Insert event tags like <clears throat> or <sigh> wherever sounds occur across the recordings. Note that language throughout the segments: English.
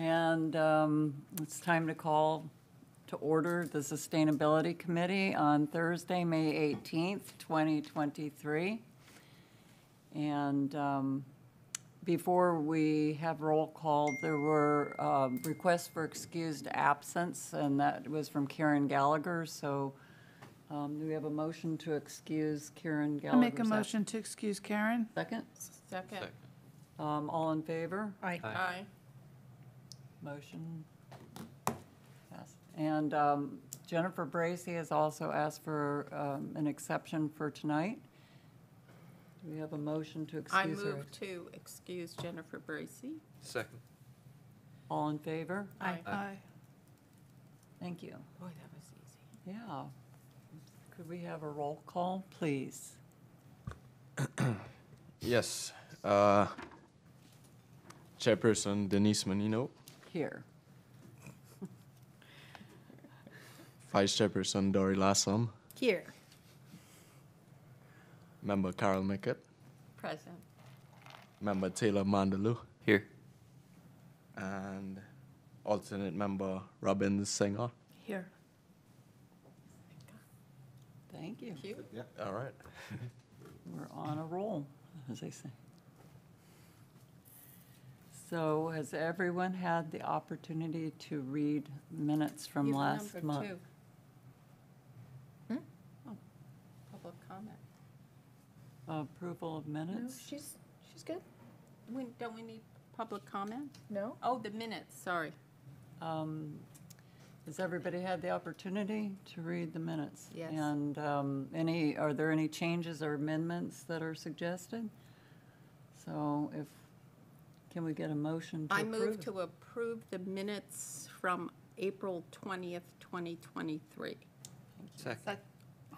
And um, it's time to call to order the Sustainability Committee on Thursday, May 18th, 2023. And um, before we have roll call, there were um, requests for excused absence, and that was from Karen Gallagher. So um, do we have a motion to excuse Karen Gallagher. I Gallagher? make a motion to excuse Karen. Second? Second. Um, All in favor? Aye. Aye. Motion passed. And um, Jennifer Bracy has also asked for um, an exception for tonight. Do we have a motion to I excuse her? I move to excuse Jennifer Bracy. Second. All in favor? Aye. Aye. Thank you. Boy, that was easy. Yeah. Could we have a roll call, please? Yes. Uh, Chairperson Denise Menino, Here. Vice Chairperson Dory Lassam, Here. Member Carol Mickett, Present. Member Taylor Mandaloo, Here. and alternate member Robin Singer. Here. Thank you. Cute. All right. We're on a roll, as they say. So has everyone had the opportunity to read minutes from You're last number month? two. Hmm? Oh, Public comment. Approval of No, minutes? she's, she's good. We- Don't we need public comment? No? Oh, the minutes, sorry. Um, Has everybody had the opportunity to read the minutes? Yes. And um, any, are there any changes or amendments that are suggested? So if, can we get a motion to I approve? move to approve the minutes from April 20th, 2023. Second.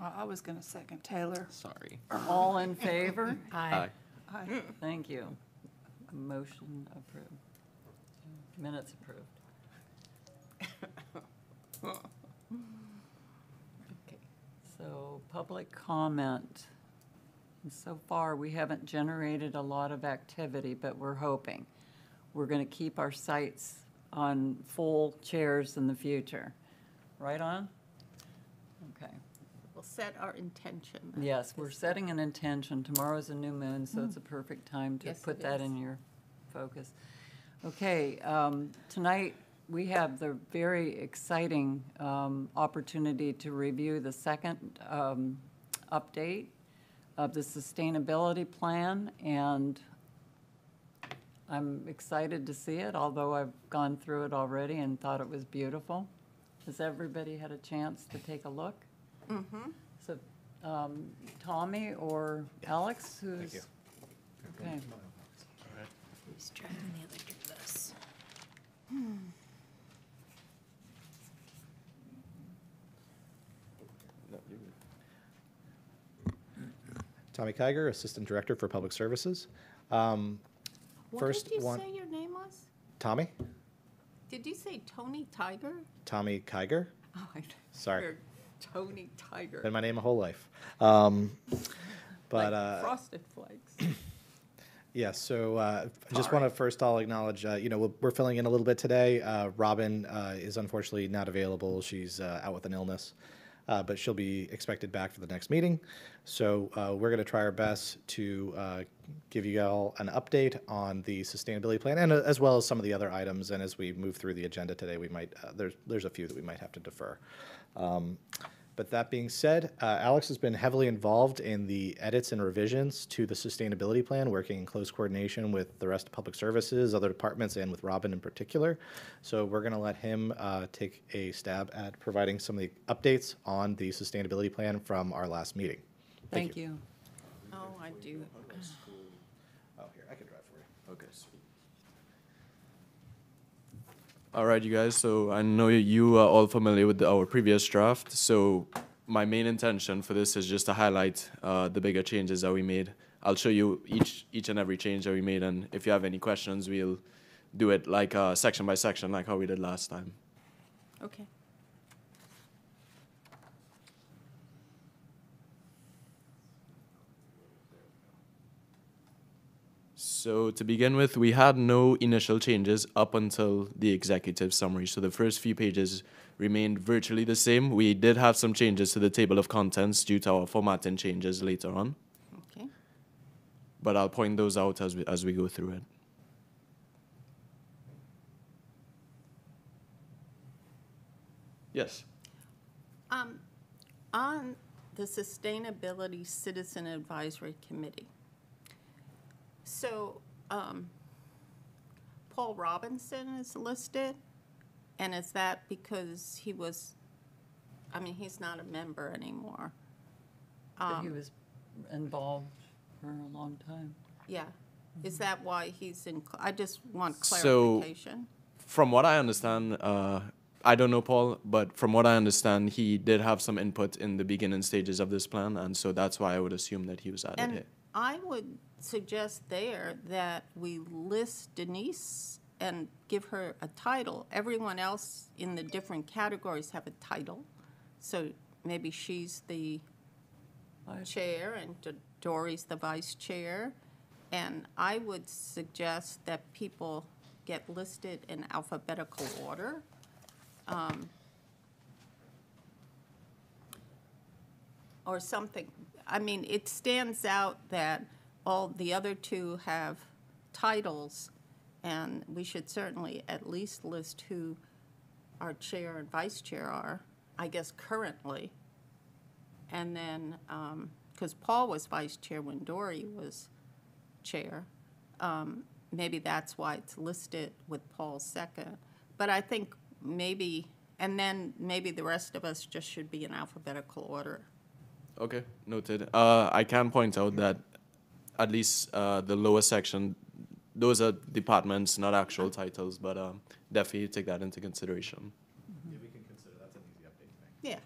I I was going to second Taylor. Sorry. All in favor? <laughs> Aye. Aye. Mm. Thank you. Motion approved. Minutes approved. <laughs> Okay. So, public comment. So far, we haven't generated a lot of activity, but we're hoping. We're going to keep our sites on full chairs in the future. Right on? Okay. We'll set our intention. Yes, we're setting an intention. Tomorrow's a new moon, so it's a perfect time to Yes, put it that is. in your focus. Okay, um, tonight, we have the very exciting um, opportunity to review the second um, update of the sustainability plan, and I'm excited to see it, although I've gone through it already and thought it was beautiful. Has everybody had a chance to take a look? Mm-hmm. So, um, Tommy or Alex, who's? Okay, Who's driving the electric bus? Tommy Kiger, Assistant Director for Public Services. Um, What First did you one- say your name was? Tommy? Did you say Tony Tiger? Tommy Kiger. Oh, I Sorry. heard Tony Tiger. Been my name my whole life. Um, but Like uh, Frosted Flakes. <clears throat> yeah, so uh, I just want to first all acknowledge, uh, you know, we're, we're filling in a little bit today. Uh, Robin uh, is unfortunately not available. She's uh, out with an illness, uh, but she'll be expected back for the next meeting. So uh, we're going to try our best to uh, give you all an update on the sustainability plan, and uh, as well as some of the other items. And as we move through the agenda today, we might uh, there's there's a few that we might have to defer. Um, but that being said, uh, Alex has been heavily involved in the edits and revisions to the sustainability plan, working in close coordination with the rest of public services, other departments, and with Robin in particular. So we're going to let him uh, take a stab at providing some of the updates on the sustainability plan from our last meeting. thank you. Oh, I do. Oh, here, I can drive for you. Okay. All right, you guys. So I know you are all familiar with our previous draft. So my main intention for this is just to highlight uh, the bigger changes that we made. I'll show you each each and every change that we made, and if you have any questions, we'll do it like uh, section by section, like how we did last time. Okay. So to begin with, we had no initial changes up until the executive summary. So the first few pages remained virtually the same. We did have some changes to the table of contents due to our formatting changes later on, Okay. but I'll point those out as we, as we go through it. Yes. Um, on the Sustainability Citizen Advisory Committee. So, um, Paul Robinson is listed, and is that because he was, I mean, he's not a member anymore? But he Um, was involved for a long time. Yeah, is that why he's in, I just want So- clarification. From what I understand, uh, I don't know Paul, but from what I understand, he did have some input in the beginning stages of this plan, and so that's why I would assume that he was added And here. I would suggest there that we list Denise and give her a title. Everyone else in the different categories have a title. So maybe she's the chair and D- Dory's the vice chair. And I would suggest that people get listed in alphabetical order. um, Or something. I mean, it stands out that all the other two have titles, and we should certainly at least list who our chair and vice chair are, I guess currently. And then, because Paul was vice chair when Dory was chair, um, maybe that's why it's listed with Paul second. But I think maybe, and then maybe the rest of us just should be in alphabetical order. Okay, noted. Uh, I can point out that at least uh, the lower section, those are departments, not actual titles, but um, definitely take that into consideration. Yeah, we can consider that's an easy update to make. Yeah.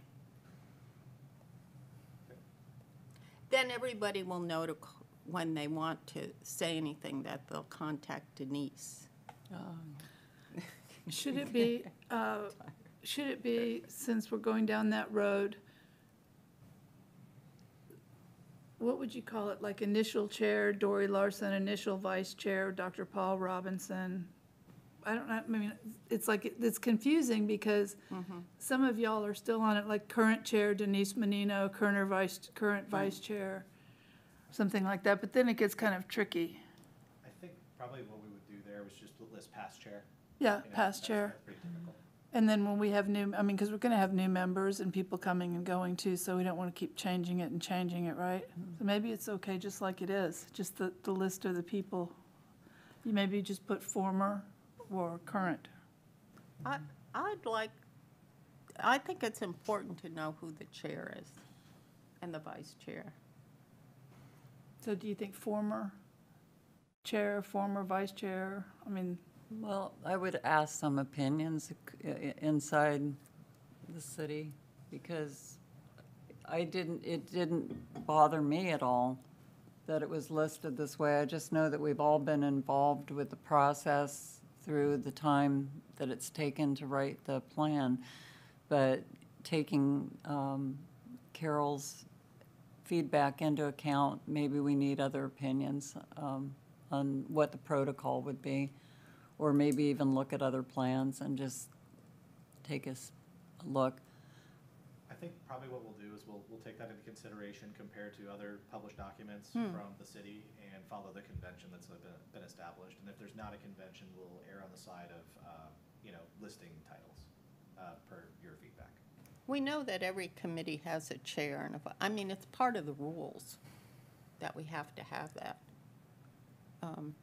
Then everybody will know to, c- when they want to say anything, that they'll contact Denise. Should it be, uh, should it be, since we're going down that road, what would you call it, like initial chair, Dory Larson, initial vice chair, Dr. Paul Robinson? I don't know, I mean, it's like, it's confusing because mm-hmm. some of y'all are still on it, like current chair Denise Menino, current vice, current vice chair, something like that, but then it gets kind of tricky. I think probably what we would do there was just list past chair. Yeah, You know, past that's- chair. that's Pretty typical. And then when we have new, I mean, because we're gonna have new members and people coming and going too, so we don't wanna keep changing it and changing it, right? So mm-hmm. maybe it's okay just like it is, just the, the list of the people. You maybe just put former or current. I, I'd like, I think it's important to know who the chair is and the vice chair. So do you think former chair, former vice chair? I mean, Well, I would ask some opinions i- inside the city, because I didn't, it didn't bother me at all that it was listed this way. I just know that we've all been involved with the process through the time that it's taken to write the plan. But taking um, Carol's feedback into account, maybe we need other opinions um, on what the protocol would be, or maybe even look at other plans and just take a s- a look. I think probably what we'll do is we'll, we'll take that into consideration compared to other published documents from the city and follow the convention that's been, been established. And if there's not a convention, we'll err on the side of, uh, you know, listing titles, uh, per your feedback. We know that every committee has a chair and a, vi- I mean, it's part of the rules that we have to have that. Um,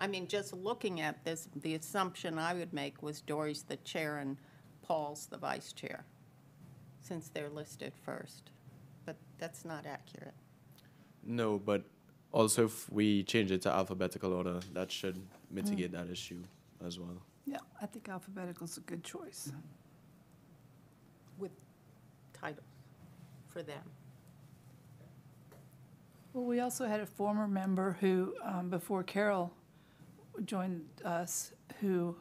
I mean, just looking at this, the assumption I would make was Dory's the chair and Paul's the vice chair, since they're listed first. But that's not accurate. No, but also if we change it to alphabetical order, that should mitigate that issue as well. yeah, I think alphabetical's a good choice. with titles for them. Well, we also had a former member who, um, before Carol joined us, who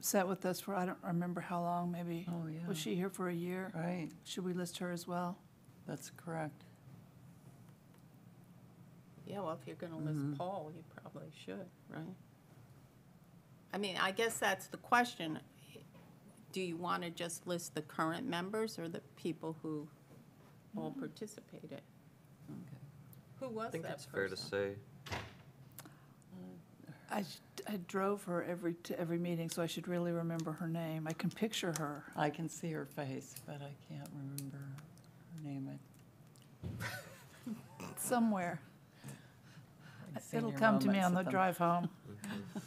sat with us for, I don't remember how long, maybe. Oh, yeah. Was she here for a year? Right, Should we list her as well? that's correct. Yeah, well, if you're gonna list mm-hmm. Paul, you probably should, right? I mean, I guess that's the question. Do you want to just list the current members or the people who all mm-hmm. participated? Okay. Who was I think that it's fair to person? say. Uh, I, sh- I drove her every, to every meeting, so I should really remember her name. I can picture her. I can see her face, but I can't remember her name. I- <laughs> Somewhere. I've seen It'll your come to me moments on the of them. drive home. <laughs>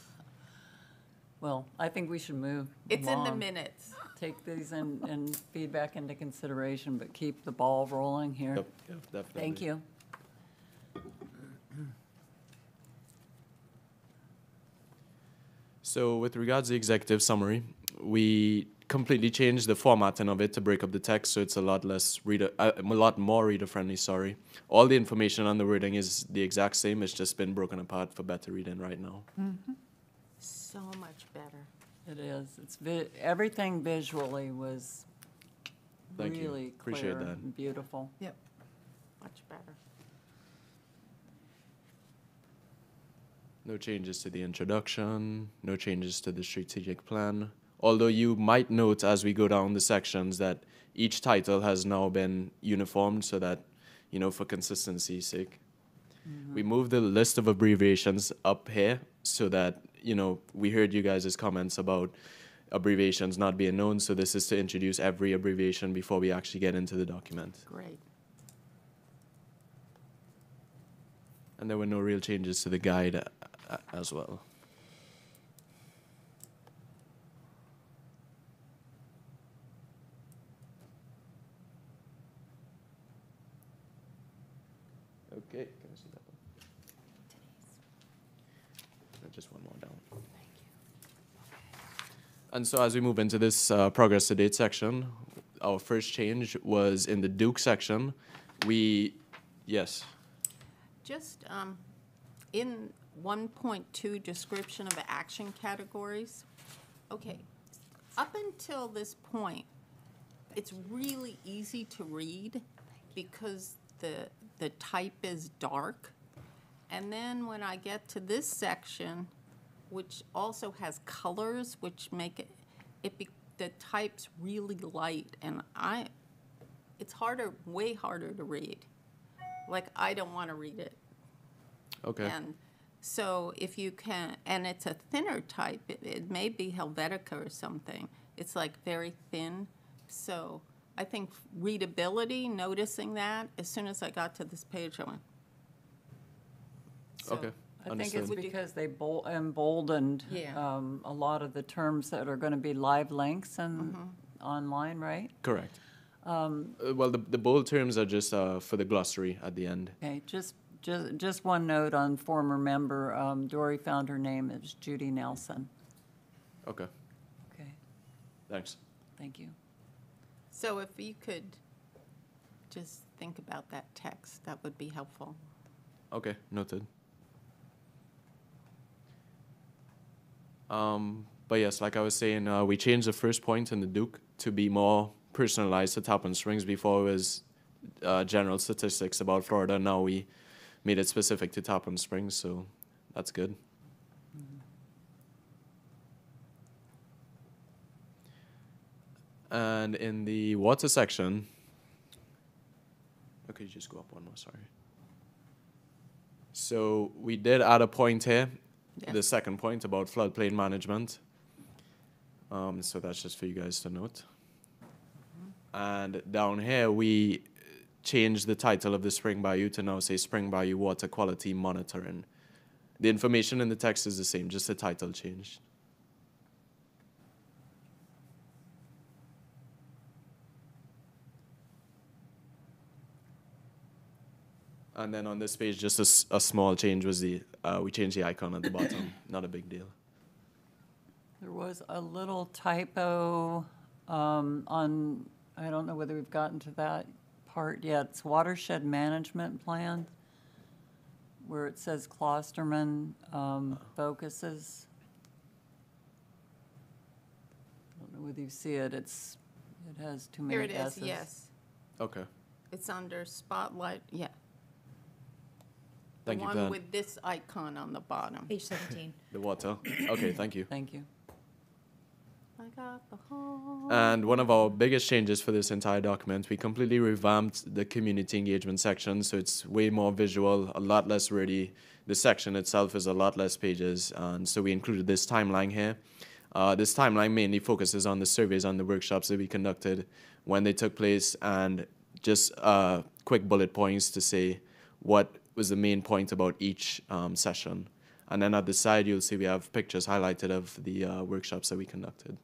Well, I think we should move It's in the along. minutes. Take these and, and feedback into consideration, but keep the ball rolling here. Yep, yep, definitely. Thank you. So with regards to the executive summary, we completely changed the formatting of it to break up the text, so it's a lot less reader, uh, a lot more reader friendly. Sorry, all the information on the wording is the exact same. It's just been broken apart for better reading right now. So much better. It is. It's vi- everything visually was Thank you. really Appreciate clear that. and beautiful. Yep. Much better. No changes to the introduction. No changes to the strategic plan. Although you might note as we go down the sections that each title has now been uniformed, so that you know for consistency's sake. Mm-hmm. We moved the list of abbreviations up here so that, you know, we heard you guys' comments about abbreviations not being known. So this is to introduce every abbreviation before we actually get into the document. Great. And there were no real changes to the guide as well. Okay, can I see that one? Just one more down. And so as we move into this uh, progress to date section, our first change was in the Duke section. We, yes. Just um, in 1.2 description of action categories, okay, up until this point, it's really easy to read because the, the type is dark. And then when I get to this section, which also has colors, which make it, it be, the type's really light, and I, it's harder, way harder to read. Like, I don't want to read it. Okay. And so if you can, and it's a thinner type, it, it may be Helvetica or something. It's like very thin. So I think readability, noticing that, as soon as I got to this page, I went. So- Okay. I think Understood. it's Would because they bol- emboldened Yeah. um, a lot of the terms that are going to be live links and Mm-hmm. online, right? Correct. Um, well, the, the bold terms are just uh, for the glossary at the end. Okay, just, just, just one note on former member, um, Dory found her name is Judy Nelson. Okay, Okay, thanks. thank you. So if you could just think about that text, that would be helpful. Okay, noted. Um, but yes, like I was saying, uh, we changed the first point in the Duke to be more personalized to Tarpon Springs. Before it was uh, general statistics about Florida. Now we made it specific to Tarpon Springs, so that's good. And in the water section, okay, just go up one more, sorry. So we did add a point here, Yeah. the second point about floodplain management. Um, so that's just for you guys to note. And down here, we changed the title of the Spring Bayou to now say Spring Bayou Water Quality Monitoring. The information in the text is the same, just the title changed. And then on this page, just a small change was the, uh, we changed the icon at the bottom, <coughs> not a big deal. There was a little typo um, on, I don't know whether we've gotten to that part yet. It's watershed management plan, where it says Klosterman um, focuses. I don't know whether you see it, it's, it has too Here many it is, S's. yes. Okay. It's under spotlight, yeah. Thank Thank you for One that. with this icon on the bottom. Page 17. The water. Okay, thank you. Thank you. I got the whole. And one of our biggest changes for this entire document, we completely revamped the community engagement section, so it's way more visual, a lot less wordy. The section itself is a lot less pages, and so we included this timeline here. Uh, this timeline mainly focuses on the surveys and the workshops that we conducted when they took place, and just uh, quick bullet points to say what was the main point about each um, session. And then at the side, you'll see we have pictures highlighted of the uh, workshops that we conducted.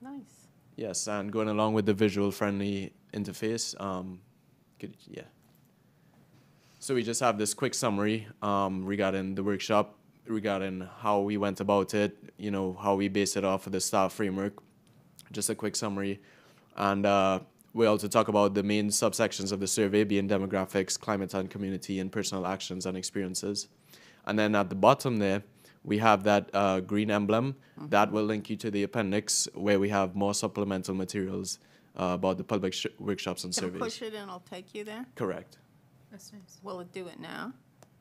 Nice. Yes, and going along with the visual friendly interface, um, could, yeah. So we just have this quick summary um, regarding the workshop, regarding how we went about it, you know, how we base it off of the staff framework. Just a quick summary. And uh, we also talk about the main subsections of the survey being demographics, climate and community, and personal actions and experiences. And then at the bottom there, we have that uh, green emblem that will link you to the appendix where we have more supplemental materials uh, about the public sh- workshops and Can surveys. push it and I'll take you there? Correct. That's nice. Will it do it now?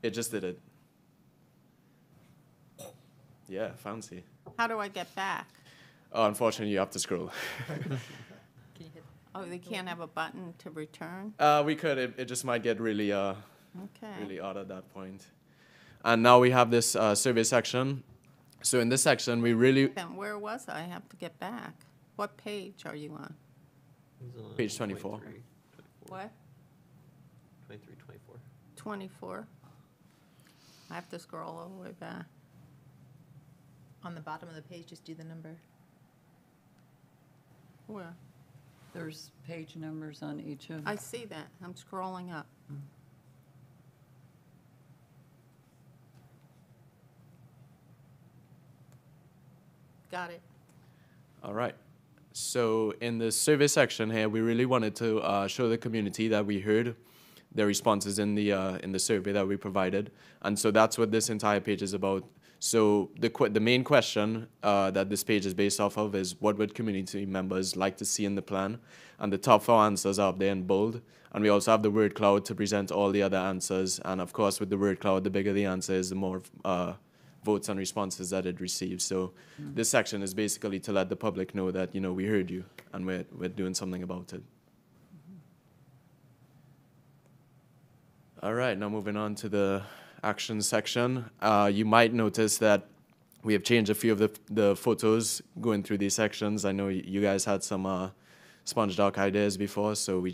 It just did it. Yeah, fancy. How do I get back? Oh, unfortunately, you have to scroll. <laughs> Can you hit? Oh, they can't have a button to return? Uh, we could. It, it just might get really, uh, Okay. really odd at that point. And now we have this uh, survey section. So in this section, we really Then where was I? I have to get back. What page are you on? Page 24. What? 23, 24. 24? I have to scroll all the way back. On the bottom of the page, just do the number. Where? There's page numbers on each of, I see that. I'm scrolling up. Got it. All right. So in the survey section here, we really wanted to uh, show the community that we heard their responses in the uh, in the survey that we provided, and so that's what this entire page is about. So the the main question uh, that this page is based off of is what would community members like to see in the plan, and the top four answers are up there in bold. And we also have the word cloud to present all the other answers, and of course with the word cloud, the bigger the answer is, the more uh, votes and responses that it receives. So this section is basically to let the public know that you know we heard you and we're we're doing something about it. All right, now moving on to the action section. Uh, you might notice that we have changed a few of the the photos going through these sections. I know you guys had some uh, sponge dock ideas before, so we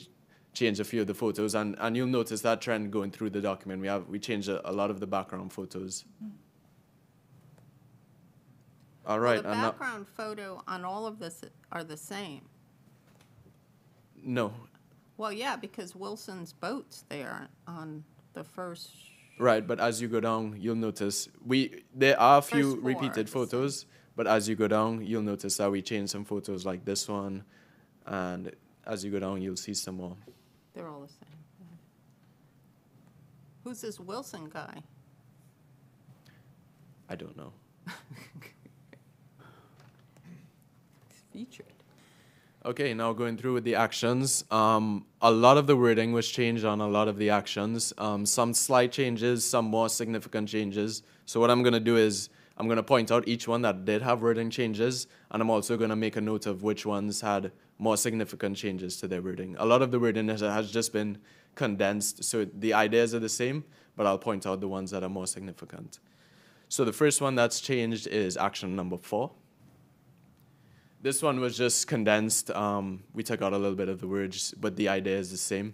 changed a few of the photos, and, and you'll notice that trend going through the document. We have we changed a, a lot of the background photos. All right, the now- background photo on all of this are the same. no, Well, yeah, because Wilson's boat's there on the first, Right, but as you go down, you'll notice we there are a few First four are repeated same. photos, but as you go down, you'll notice that we changed some photos like this one, and as you go down, you'll see some more. they're all the same. Who's this Wilson guy? I don't know. <laughs> Featured. Okay, now going through with the actions. Um, a lot of the wording was changed on a lot of the actions. Um, some slight changes, some more significant changes. So what I'm gonna do is I'm gonna point out each one that did have wording changes, and I'm also gonna make a note of which ones had more significant changes to their wording. A lot of the wording has- has just been condensed, so the ideas are the same, but I'll point out the ones that are more significant. So the first one that's changed is action number four. This one was just condensed. Um, we took out a little bit of the words, but the idea is the same.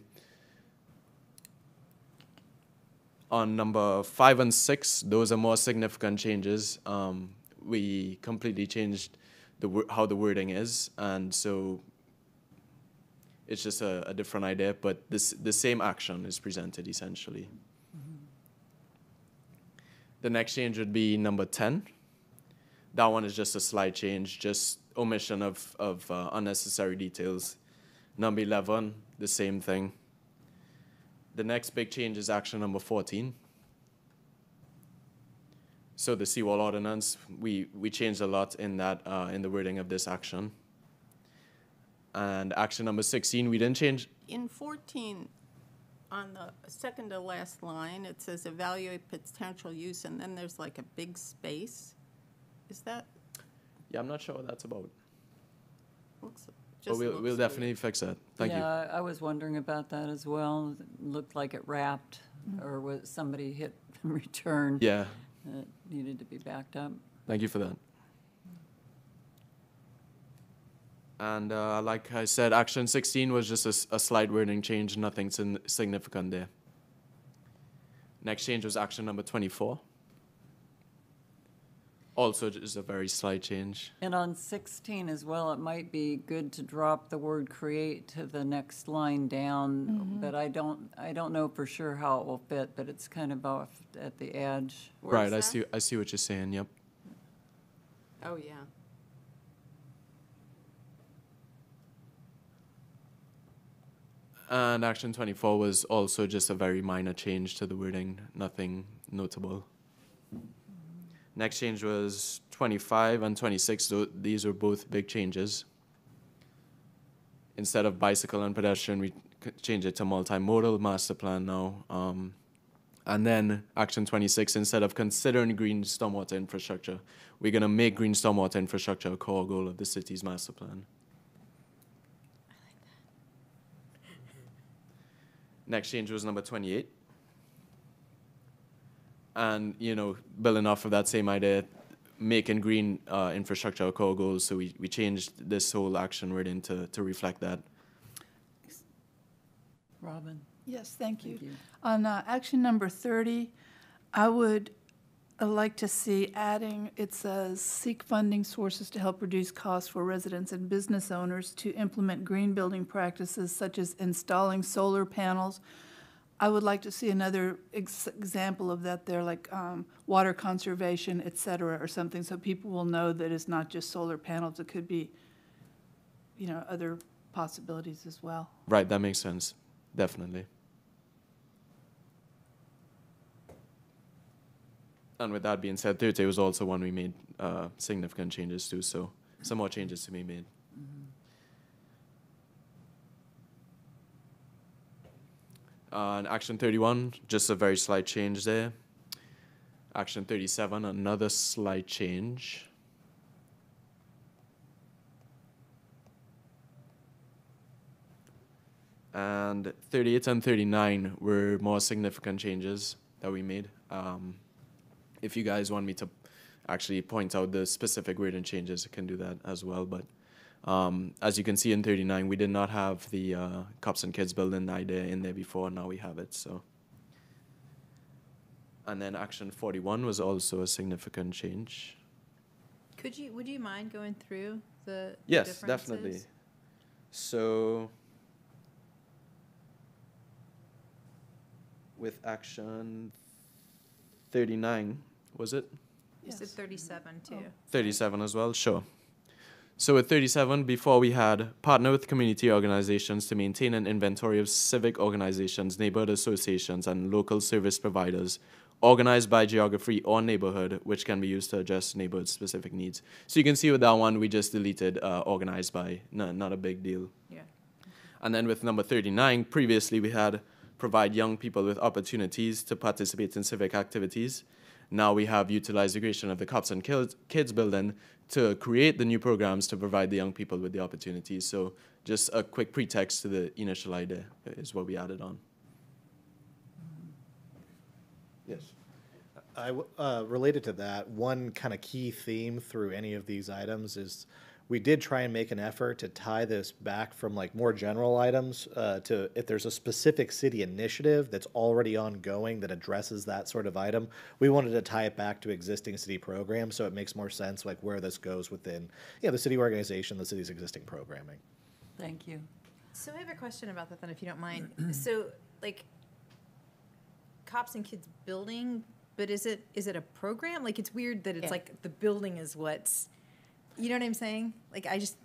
On number five and six, those are more significant changes. Um, we completely changed the how the wording is, and so it's just a, a different idea, but this the same action is presented essentially. The next change would be number ten. That one is just a slight change, just omission of, of uh, unnecessary details. Number 11, the same thing. The next big change is action number 14. So the seawall ordinance, we, we changed a lot in that uh, in the wording of this action. And action number 16, we didn't change. In 14, On the second to last line, it says evaluate potential use, and then there's like a big space. Is that, Yeah, I'm not sure what that's about. looks, But just we'll, looks we'll weird. definitely fix that. Thank you. Yeah, I was wondering about that as well. It Looked like it wrapped, or was somebody hit <laughs> return. Yeah, It needed to be backed up. thank you for that. And uh, like I said, action 16 was just a, s- a slight wording change, nothing sin- significant there. Next change was action number 24. Also, just a very slight change. And on 16 as well, it might be good to drop the word create to the next line down, mm-hmm. but I don't, I don't know for sure how it will fit, but it's kind of off at the edge. Where's right, I that? see. I see what you're saying. Yep. Oh, yeah. And action 24 was also just a very minor change to the wording, nothing notable. Next change was 25 and 26. Tho- These were both big changes. Instead of bicycle and pedestrian, we changed it to multimodal master plan now. Um, and then action 26, instead of considering green stormwater infrastructure, we're going to make green stormwater infrastructure a core goal of the city's master plan. Next change was number 28. And, you know, building off of that same idea, making green uh, infrastructure a core goal, so we, we changed this whole action wording to, to reflect that. Robin? Yes, thank you. Thank you. On uh, action number 30, I would uh, like to see adding, it says, seek funding sources to help reduce costs for residents and business owners to implement green building practices such as installing solar panels. I would like to see another ex- example of that there, like um, water conservation, et cetera, or something, so people will know that it's not just solar panels, it could be, you know, other possibilities as well. Right, that makes sense. Definitely. And with that being said, 30 was also one we made uh, significant changes to, so some more changes to be made. Uh, and action 31, just a very slight change there. Action 37, another slight change. And 38 and 39 were more significant changes that we made. Um, if you guys want me to actually point out the specific wording changes, I can do that as well. But um, as you can see in 39, we did not have the uh, Cops and Kids building idea in there before. Now we have it. So, and then action 41 was also a significant change. Could you, would you mind going through the the Yes, definitely. So, with action 39, was it? You said Yes. thirty-seven too. 37 as well, sure. So with 37, before we had partner with community organizations to maintain an inventory of civic organizations, neighborhood associations, and local service providers organized by geography or neighborhood, which can be used to address neighborhood-specific needs. So you can see with that one, we just deleted uh, organized by, no, not a big deal. Yeah. And then with number 39, previously we had provide young people with opportunities to participate in civic activities. Now we have utilized the creation of the Cops and Kids building to create the new programs to provide the young people with the opportunities. So just a quick pretext to the initial idea is what we added on. Yes. I, uh, related to that, one kind of key theme through any of these items is we did try and make an effort to tie this back from like more general items uh, to if there's a specific city initiative that's already ongoing that addresses that sort of item, we wanted to tie it back to existing city programs so it makes more sense like where this goes within you know, the city organization, the city's existing programming. Thank you. So I have a question about that then, if you don't mind. <clears throat> So, like, cops and kids building, but is it, is it a program? Like, it's weird that it's Yeah. like the building is what's, you know what I'm saying? Like, I just,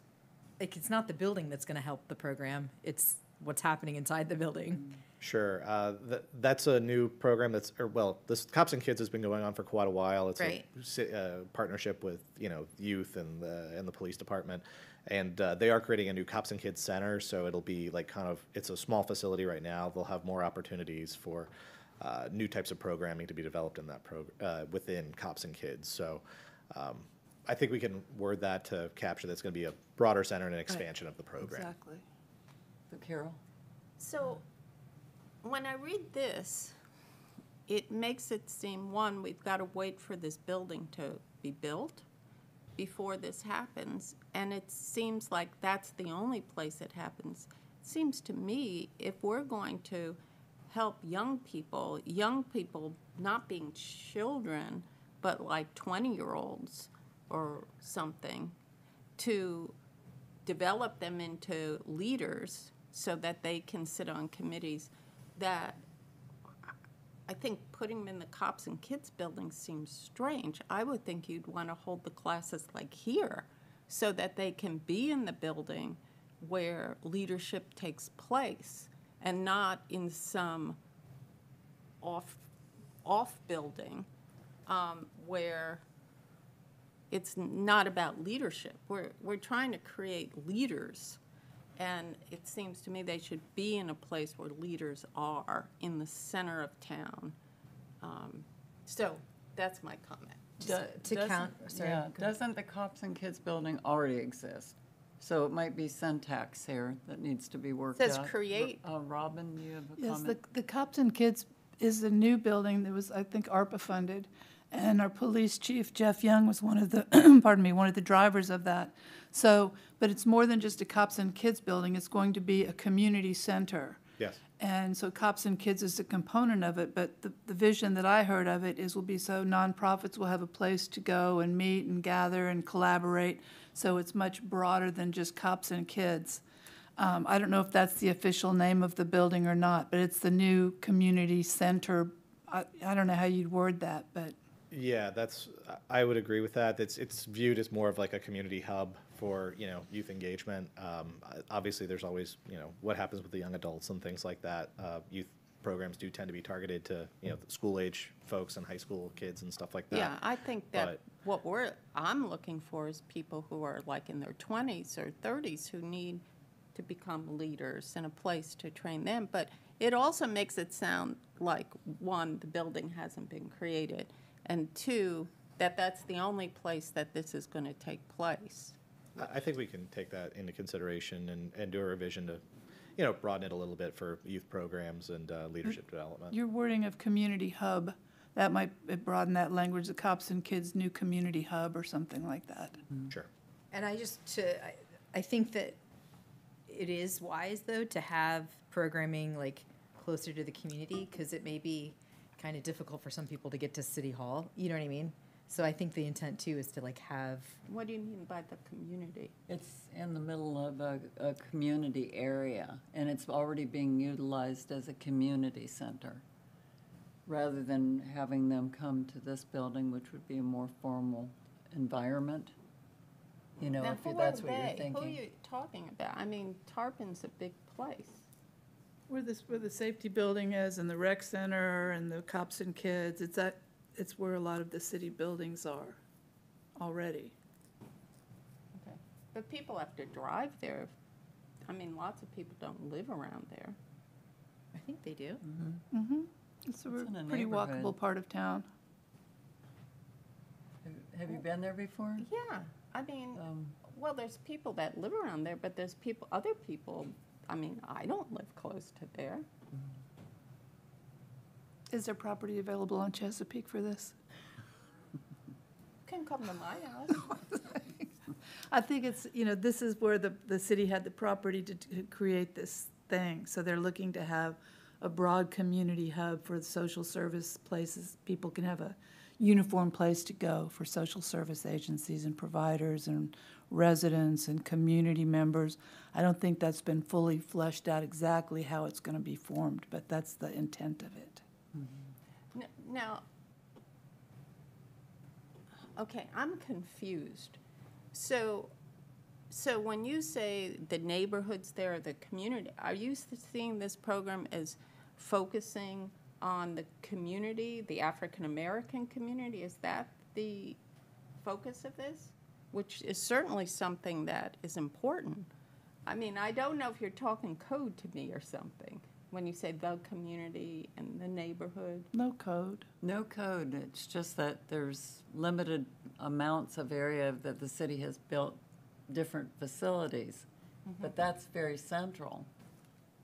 like, it's not the building that's gonna help the program. It's what's happening inside the building. Sure. Uh, th- that's a new program that's, or well, this Cops and Kids has been going on for quite a while. It's Right. a si- uh, partnership with, you know, youth and the, and the police department. And uh, they are creating a new Cops and Kids Center, so it'll be like kind of, it's a small facility right now. They'll have more opportunities for uh, new types of programming to be developed in that prog, uh, within Cops and Kids. So um, I think we can word that to capture that's going to be a broader center and an expansion of the program. Exactly. So Carol? So, when I read this, it makes it seem, one, we've got to wait for this building to be built before this happens, and it seems like that's the only place it happens. It seems to me, if we're going to help young people, young people not being children, but like 20-year-olds or something, to develop them into leaders so that they can sit on committees that I think putting them in the cops and kids building seems strange. I would think you'd want to hold the classes like here so that they can be in the building where leadership takes place and not in some off off building um, where it's not about leadership. We're, we're trying to create leaders. And it seems to me they should be in a place where leaders are, in the center of town. Um, So that's my comment. Do- to count- doesn't- sorry, Yeah, doesn't the Cops and Kids building already exist? So it might be syntax here that needs to be worked out. Says create. Uh, Robin, you have a Yes, the, comment? the Cops and Kids is a new building that was, I think, ARPA funded. And our police chief, Jeff Young, was one of the, <clears throat> pardon me, one of the drivers of that. So, but it's more than just a Cops and Kids building, it's going to be a community center. Yes. And so Cops and Kids is a component of it, but the, the vision that I heard of it is will be so nonprofits will have a place to go and meet and gather and collaborate. So it's much broader than just Cops and Kids. Um, I don't know if that's the official name of the building or not, but it's the new community center. I, I don't know how you'd word that, but Yeah, that's, I would agree with that. It's, it's viewed as more of like a community hub for, you know, youth engagement. Um, Obviously, there's always, you know, what happens with the young adults and things like that. Uh, Youth programs do tend to be targeted to, you know, school-age folks and high school kids and stuff like that. Yeah, I think that But- what we're, I'm looking for is people who are like in their 20s or 30s who need to become leaders and a place to train them. But it also makes it sound like, one, the building hasn't been created, and two, that that's the only place that this is going to take place. I I think we can take that into consideration and, and do a revision to, you know, broaden it a little bit for youth programs and uh, leadership development. your wording of community hub, that might broaden that language, the Cops and Kids New Community Hub or something like that. Sure. And I just, to, I, I think that it is wise, though, to have programming like closer to the community, because it may be kind of difficult for some people to get to City Hall, you know what I mean? So I think the intent too is to like have, What do you mean by the community? It's in the middle of a, a community area, and it's already being utilized as a community center, rather than having them come to this building, which would be a more formal environment. You know, Now, if you- who that's are what you're they? thinking. Who are you talking about? I mean, Tarpon's a big place. Where this, where the safety building is and the rec center and the cops and kids, it's that, it's where a lot of the city buildings are already. Okay. But people have to drive there. I mean, lots of people don't live around there. I think they do. Mm-hmm. It's a It's in a pretty walkable neighborhood. part of town. Have- Have you been there before? Yeah, I mean, Um, well, there's people that live around there, but there's people, other people, I mean, I don't live close to there. Is there property available on Chesapeake for this? Can come to my house. <laughs> I think it's, you know, this is where the, the city had the property to, to create this thing. So they're looking to have a broad community hub for the social service places. People can have a uniform place to go for social service agencies and providers and residents and community members. I don't think that's been fully fleshed out exactly how it's gonna be formed, but that's the intent of it. Mm-hmm. N- Now, okay, I'm confused. So, so when you say the neighborhoods there, the community, are you seeing this program as focusing on the community, the African-American community? Is that the focus of this? which is certainly something that is important. I mean, I don't know if you're talking code to me or something, when you say the community and the neighborhood. No code. No code, it's just that there's limited amounts of area that the city has built different facilities. Mm-hmm. But that's very central,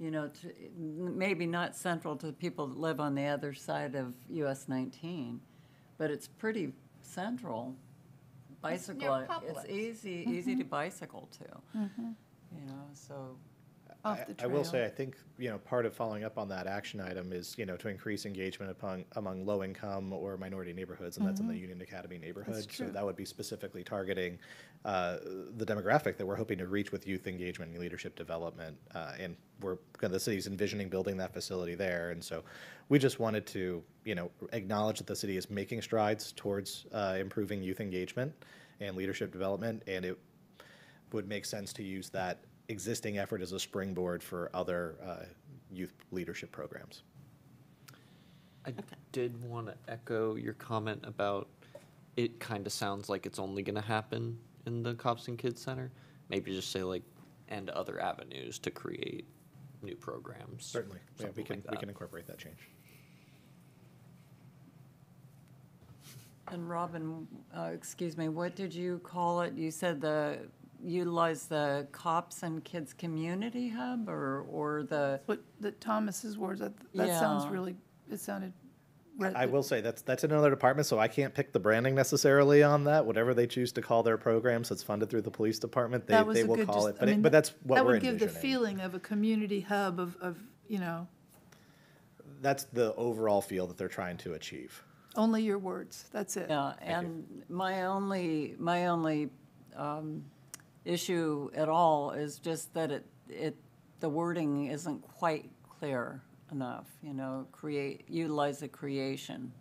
you know, to, maybe not central to people that live on the other side of US nineteen, but it's pretty central. It's Bicycle, it's Publix. easy, easy to mm-hmm. bicycle to, mm-hmm. you know, so. Off I- the I will say. I think, you know, part of following up on that action item is, you know, to increase engagement upon, among low-income or minority neighborhoods, and that's in the Union Academy neighborhood. So true. that would be specifically targeting uh, the demographic that we're hoping to reach with youth engagement and leadership development. Uh, And we're, the city's envisioning building that facility there. And so we just wanted to, you know, acknowledge that the city is making strides towards uh, improving youth engagement and leadership development, and it would make sense to use that existing effort as a springboard for other uh, youth leadership programs. I did want to echo your comment about it kind of sounds like it's only going to happen in the Cops and Kids Center. Maybe just say like, and other avenues to create new programs. Certainly, yeah, we can, like we can incorporate that change. And Robin, uh, excuse me, what did you call it? You said the, utilize the cops and kids community hub or, or the, What, the Thomas's words, that, that sounds Yeah. really, it sounded. I will say, that's, that's another department, so I can't pick the branding necessarily on that. Whatever they choose to call their programs that's funded through the police department, they, That was they a will good call just- it, I but it, but that's what That we're would give the envisioning. feeling of a community hub of, of, you know, That's the overall feel that they're trying to achieve. only your words, that's it. yeah, and my only, my only um, issue at all is just that it, it, the wording isn't quite clear enough, you know, create, utilize the creation.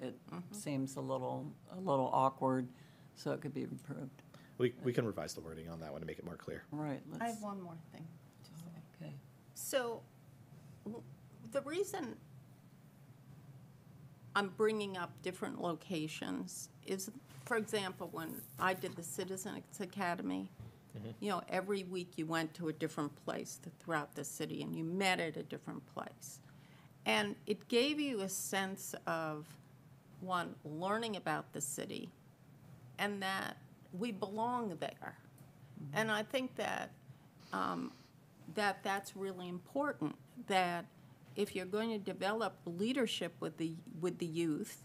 It mm-hmm. seems a little, a little awkward, so it could be improved. We, we can revise the wording on that one to make it more clear. All right, I let's, have one more thing to say. okay. So, w- the reason I'm bringing up different locations is, for example, when I did the Citizens Academy, you know, every week you went to a different place throughout the city and you met at a different place. And it gave you a sense of, one, learning about the city, and that we belong there. And I think that um, that that's really important. That if you're going to develop leadership with the with the youth,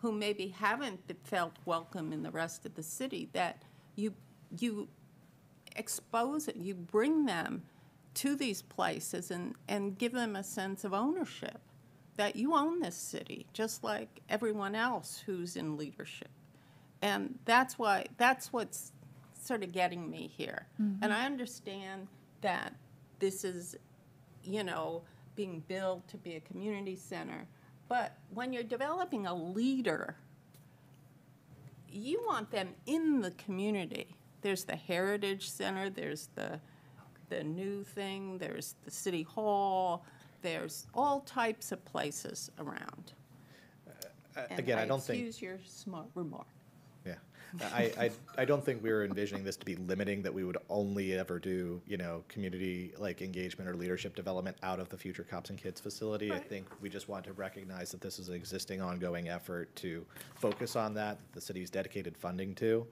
who maybe haven't felt welcome in the rest of the city, that you you expose it, you bring them to these places and and give them a sense of ownership that you own this city, just like everyone else who's in leadership. And that's why, that's what's sort of getting me here. Mm-hmm. And I understand that this is, you know, being built to be a community center. But when you're developing a leader, you want them in the community. There's the Heritage Center, there's the, the new thing, there's the City Hall, there's all types of places around. Uh, uh, and Again, I don't think. Excuse your smart remark. I, I, I don't think we were envisioning this to be limiting, that we would only ever do, you know, community like engagement or leadership development out of the future Cops and Kids facility. I think we just want to recognize that this is an existing ongoing effort to focus on that, the city's dedicated funding to,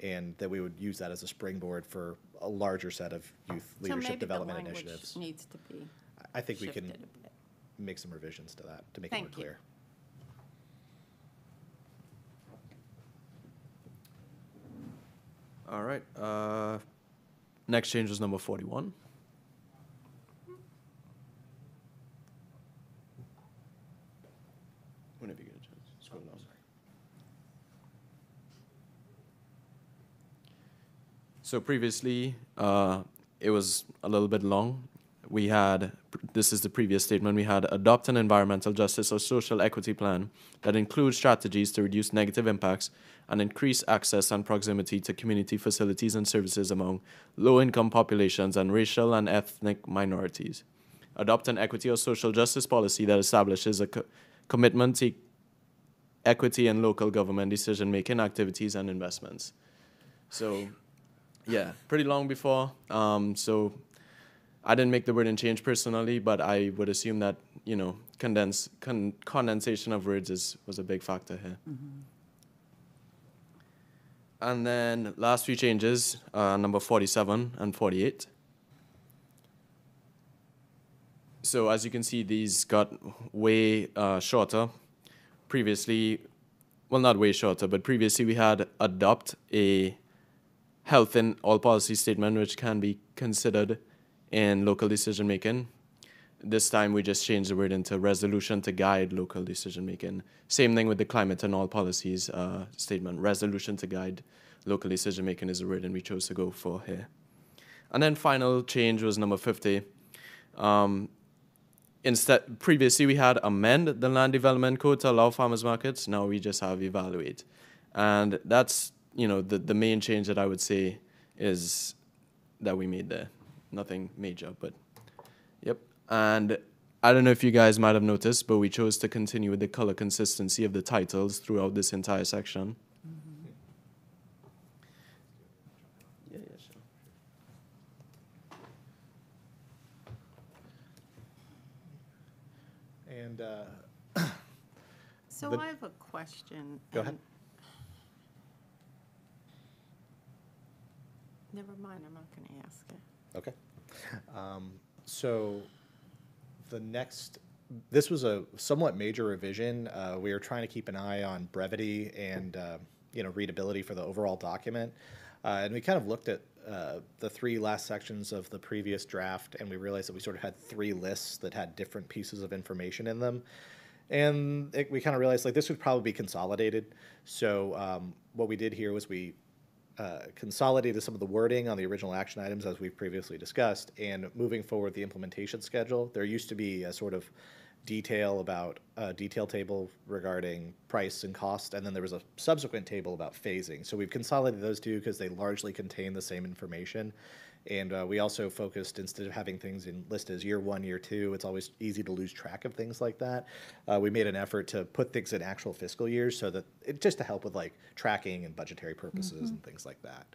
and that we would use that as a springboard for a larger set of youth So maybe leadership the development language initiatives. Needs to be I think we can make some revisions to that to make it more clear. you. All right. Uh, next change was number 41. Whenever you get a chance, scroll down. So previously, uh, it was a little bit long. We had, this is the previous statement, we had adopt an environmental justice or social equity plan that includes strategies to reduce negative impacts and increase access and proximity to community facilities and services among low-income populations and racial and ethnic minorities. Adopt an equity or social justice policy that establishes a co- commitment to equity in local government decision-making activities and investments. So, yeah, pretty long before. Um, so, I didn't make the word wording change personally, but I would assume that you know condense con- condensation of words is was a big factor here. And then last few changes, uh, number 47 and 48. So as you can see, these got way uh, shorter. Previously, well, not way shorter, but previously we had adopt a health in all policy statement, which can be considered in local decision making. This time we just changed the word into resolution to guide local decision making. Same thing with the climate and all policies uh, statement. Resolution to guide local decision making is the word, and we chose to go for here. And then final change was number 50. Um, instead, previously we had amend the land development code to allow farmers markets. Now we just have evaluate, and that's you know the the main change that I would say is that we made there. Nothing major, but. And I don't know if you guys might have noticed, but we chose to continue with the color consistency of the titles throughout this entire section. Yeah, yeah, sure. And uh, <coughs> So The- I have a question. Go ahead. Never mind, I'm not going to ask it. Okay. Um, So the next, this was a somewhat major revision. Uh, We were trying to keep an eye on brevity and, uh, you know, readability for the overall document. Uh, And we kind of looked at uh, the three last sections of the previous draft, and we realized that we sort of had three lists that had different pieces of information in them. And it, we kind of realized like this would probably be consolidated. So um, what we did here was we uh, consolidated some of the wording on the original action items as we've previously discussed, and moving forward the implementation schedule. There used to be a sort of detail about a detail table regarding price and cost, and then there was a subsequent table about phasing. So we've consolidated those two because they largely contain the same information. And uh, we also focused, instead of having things in list as year one, year two, it's always easy to lose track of things like that. Uh, we made an effort to put things in actual fiscal years so that, it, just to help with like tracking and budgetary purposes and things like that.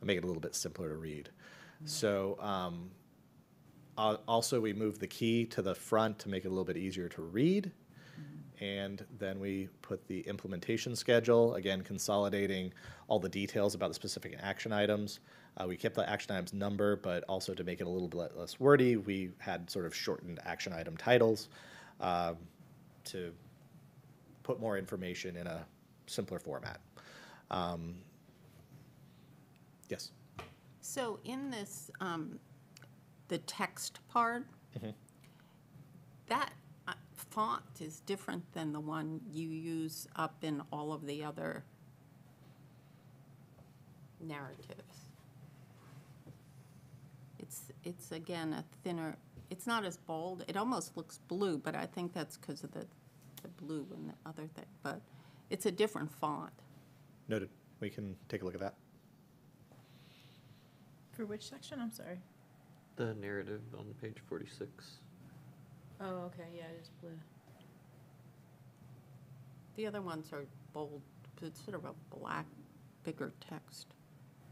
And make it a little bit simpler to read. So, um, uh, also, we moved the key to the front to make it a little bit easier to read. And then we put the implementation schedule, again, consolidating all the details about the specific action items. Uh, we kept the action items number, but also to make it a little bit less wordy, we had sort of shortened action item titles um, to put more information in a simpler format. Um, yes. So in this, um, the text part, that uh, font is different than the one you use up in all of the other narratives. It's, it's again a thinner, it's not as bold, it almost looks blue, but I think that's because of the, the blue and the other thing, but it's a different font. Noted. We can take a look at that. For which section? I'm sorry. The narrative on page forty-six. Oh, okay, yeah, it is blue. The other ones are bold, it's sort of a black, bigger text.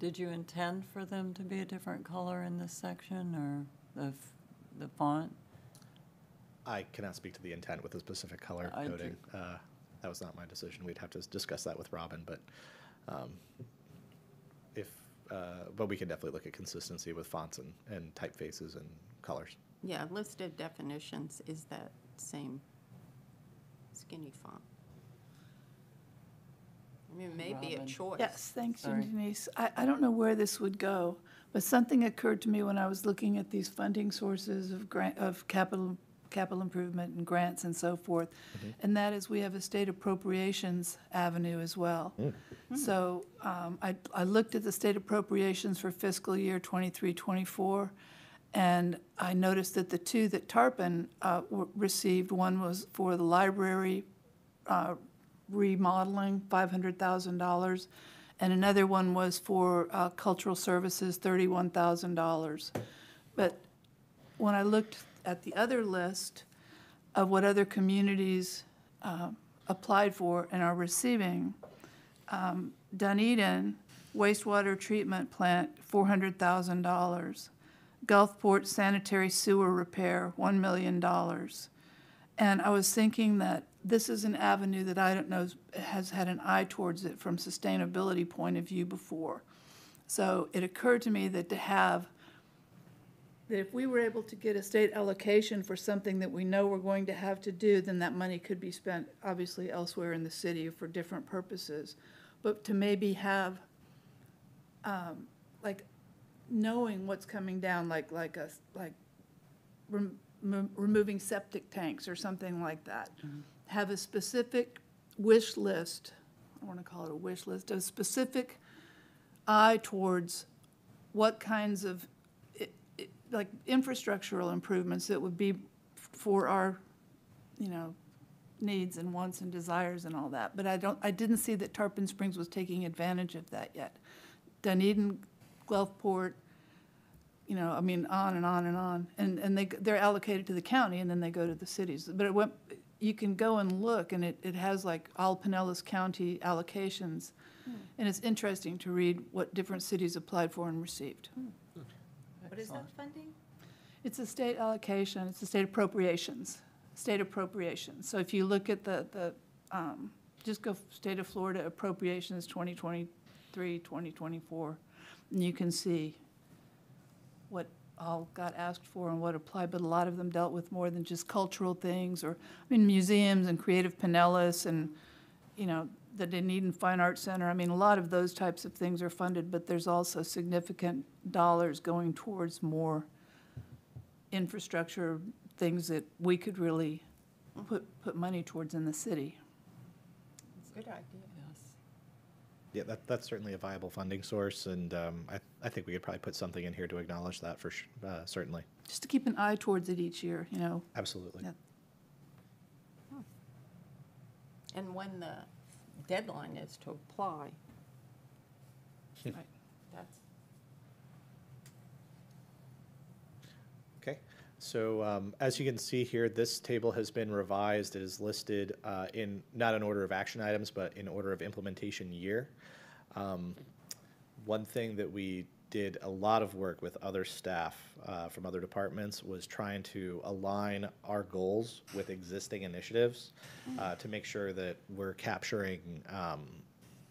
Did you intend for them to be a different color in this section, or the, f- the font? I cannot speak to the intent with a specific color I coding. Uh, That was not my decision. We'd have to discuss that with Robin, but um, if, uh, but we can definitely look at consistency with fonts and, and typefaces and colors. Yeah, list of definitions is that same skinny font. I mean, maybe a Robin. choice. Yes, thanks, Sorry. Denise. I, I don't know where this would go, but something occurred to me when I was looking at these funding sources of grant, of capital, capital improvement and grants and so forth. And that is, we have a state appropriations avenue as well. So, um, I, I looked at the state appropriations for fiscal year 23, 24, and I noticed that the two that Tarpon, uh, w- received, one was for the library, uh, remodeling, five hundred thousand dollars, and another one was for uh, cultural services, thirty-one thousand dollars. But when I looked at the other list of what other communities uh, applied for and are receiving, um, Dunedin wastewater treatment plant, four hundred thousand dollars. Gulfport sanitary sewer repair, one million dollars. And I was thinking that this is an avenue that I don't know has had an eye towards it from sustainability point of view before. So it occurred to me that to have, that if we were able to get a state allocation for something that we know we're going to have to do, then that money could be spent obviously elsewhere in the city for different purposes. But to maybe have, um, like, knowing what's coming down, like, like a, like rem- removing septic tanks or something like that. Have a specific wish list, I want to call it a wish list, a specific eye towards what kinds of, like, infrastructural improvements that would be for our, you know, needs and wants and desires and all that. But I don't, I didn't see that Tarpon Springs was taking advantage of that yet. Dunedin, Gulfport, you know, I mean, on and on and on. And, and they, they're allocated to the county and then they go to the cities. But it went, you can go and look and it, it has like all Pinellas County allocations. Hmm. And it's interesting to read what different cities applied for and received. Hmm. Hmm. What is that funding? It's a state allocation, it's a state appropriations, state appropriations. So if you look at the, the, um, just go state of Florida appropriations 2023, 2024, and you can see what all got asked for and what applied, but a lot of them dealt with more than just cultural things, or, I mean, museums and Creative Pinellas and, you know, the Dunedin Fine Arts Center, I mean, a lot of those types of things are funded, but there's also significant dollars going towards more infrastructure, things that we could really mm-hmm. put, put money towards in the city. Good idea. Yes. Yeah, that, that's certainly a viable funding source, and um, I, I think we could probably put something in here to acknowledge that for, sh- uh, certainly. Just to keep an eye towards it each year, you know. Absolutely. Yeah. And when the deadline is to apply, Right. that's, Okay, so um, as you can see here, this table has been revised. It is listed uh, in, not in order of action items, but in order of implementation year. Um, One thing that we did a lot of work with other staff uh, from other departments was trying to align our goals with existing initiatives uh, to make sure that we're capturing, um,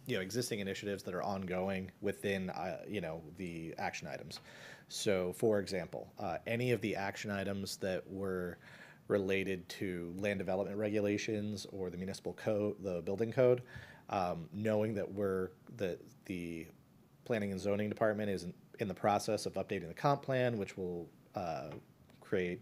you know, existing initiatives that are ongoing within, uh, you know, the action items. So, for example, uh, any of the action items that were related to land development regulations or the municipal code, the building code, um, knowing that we're, that the planning and zoning department is in, in the process of updating the comp plan, which will, uh, create,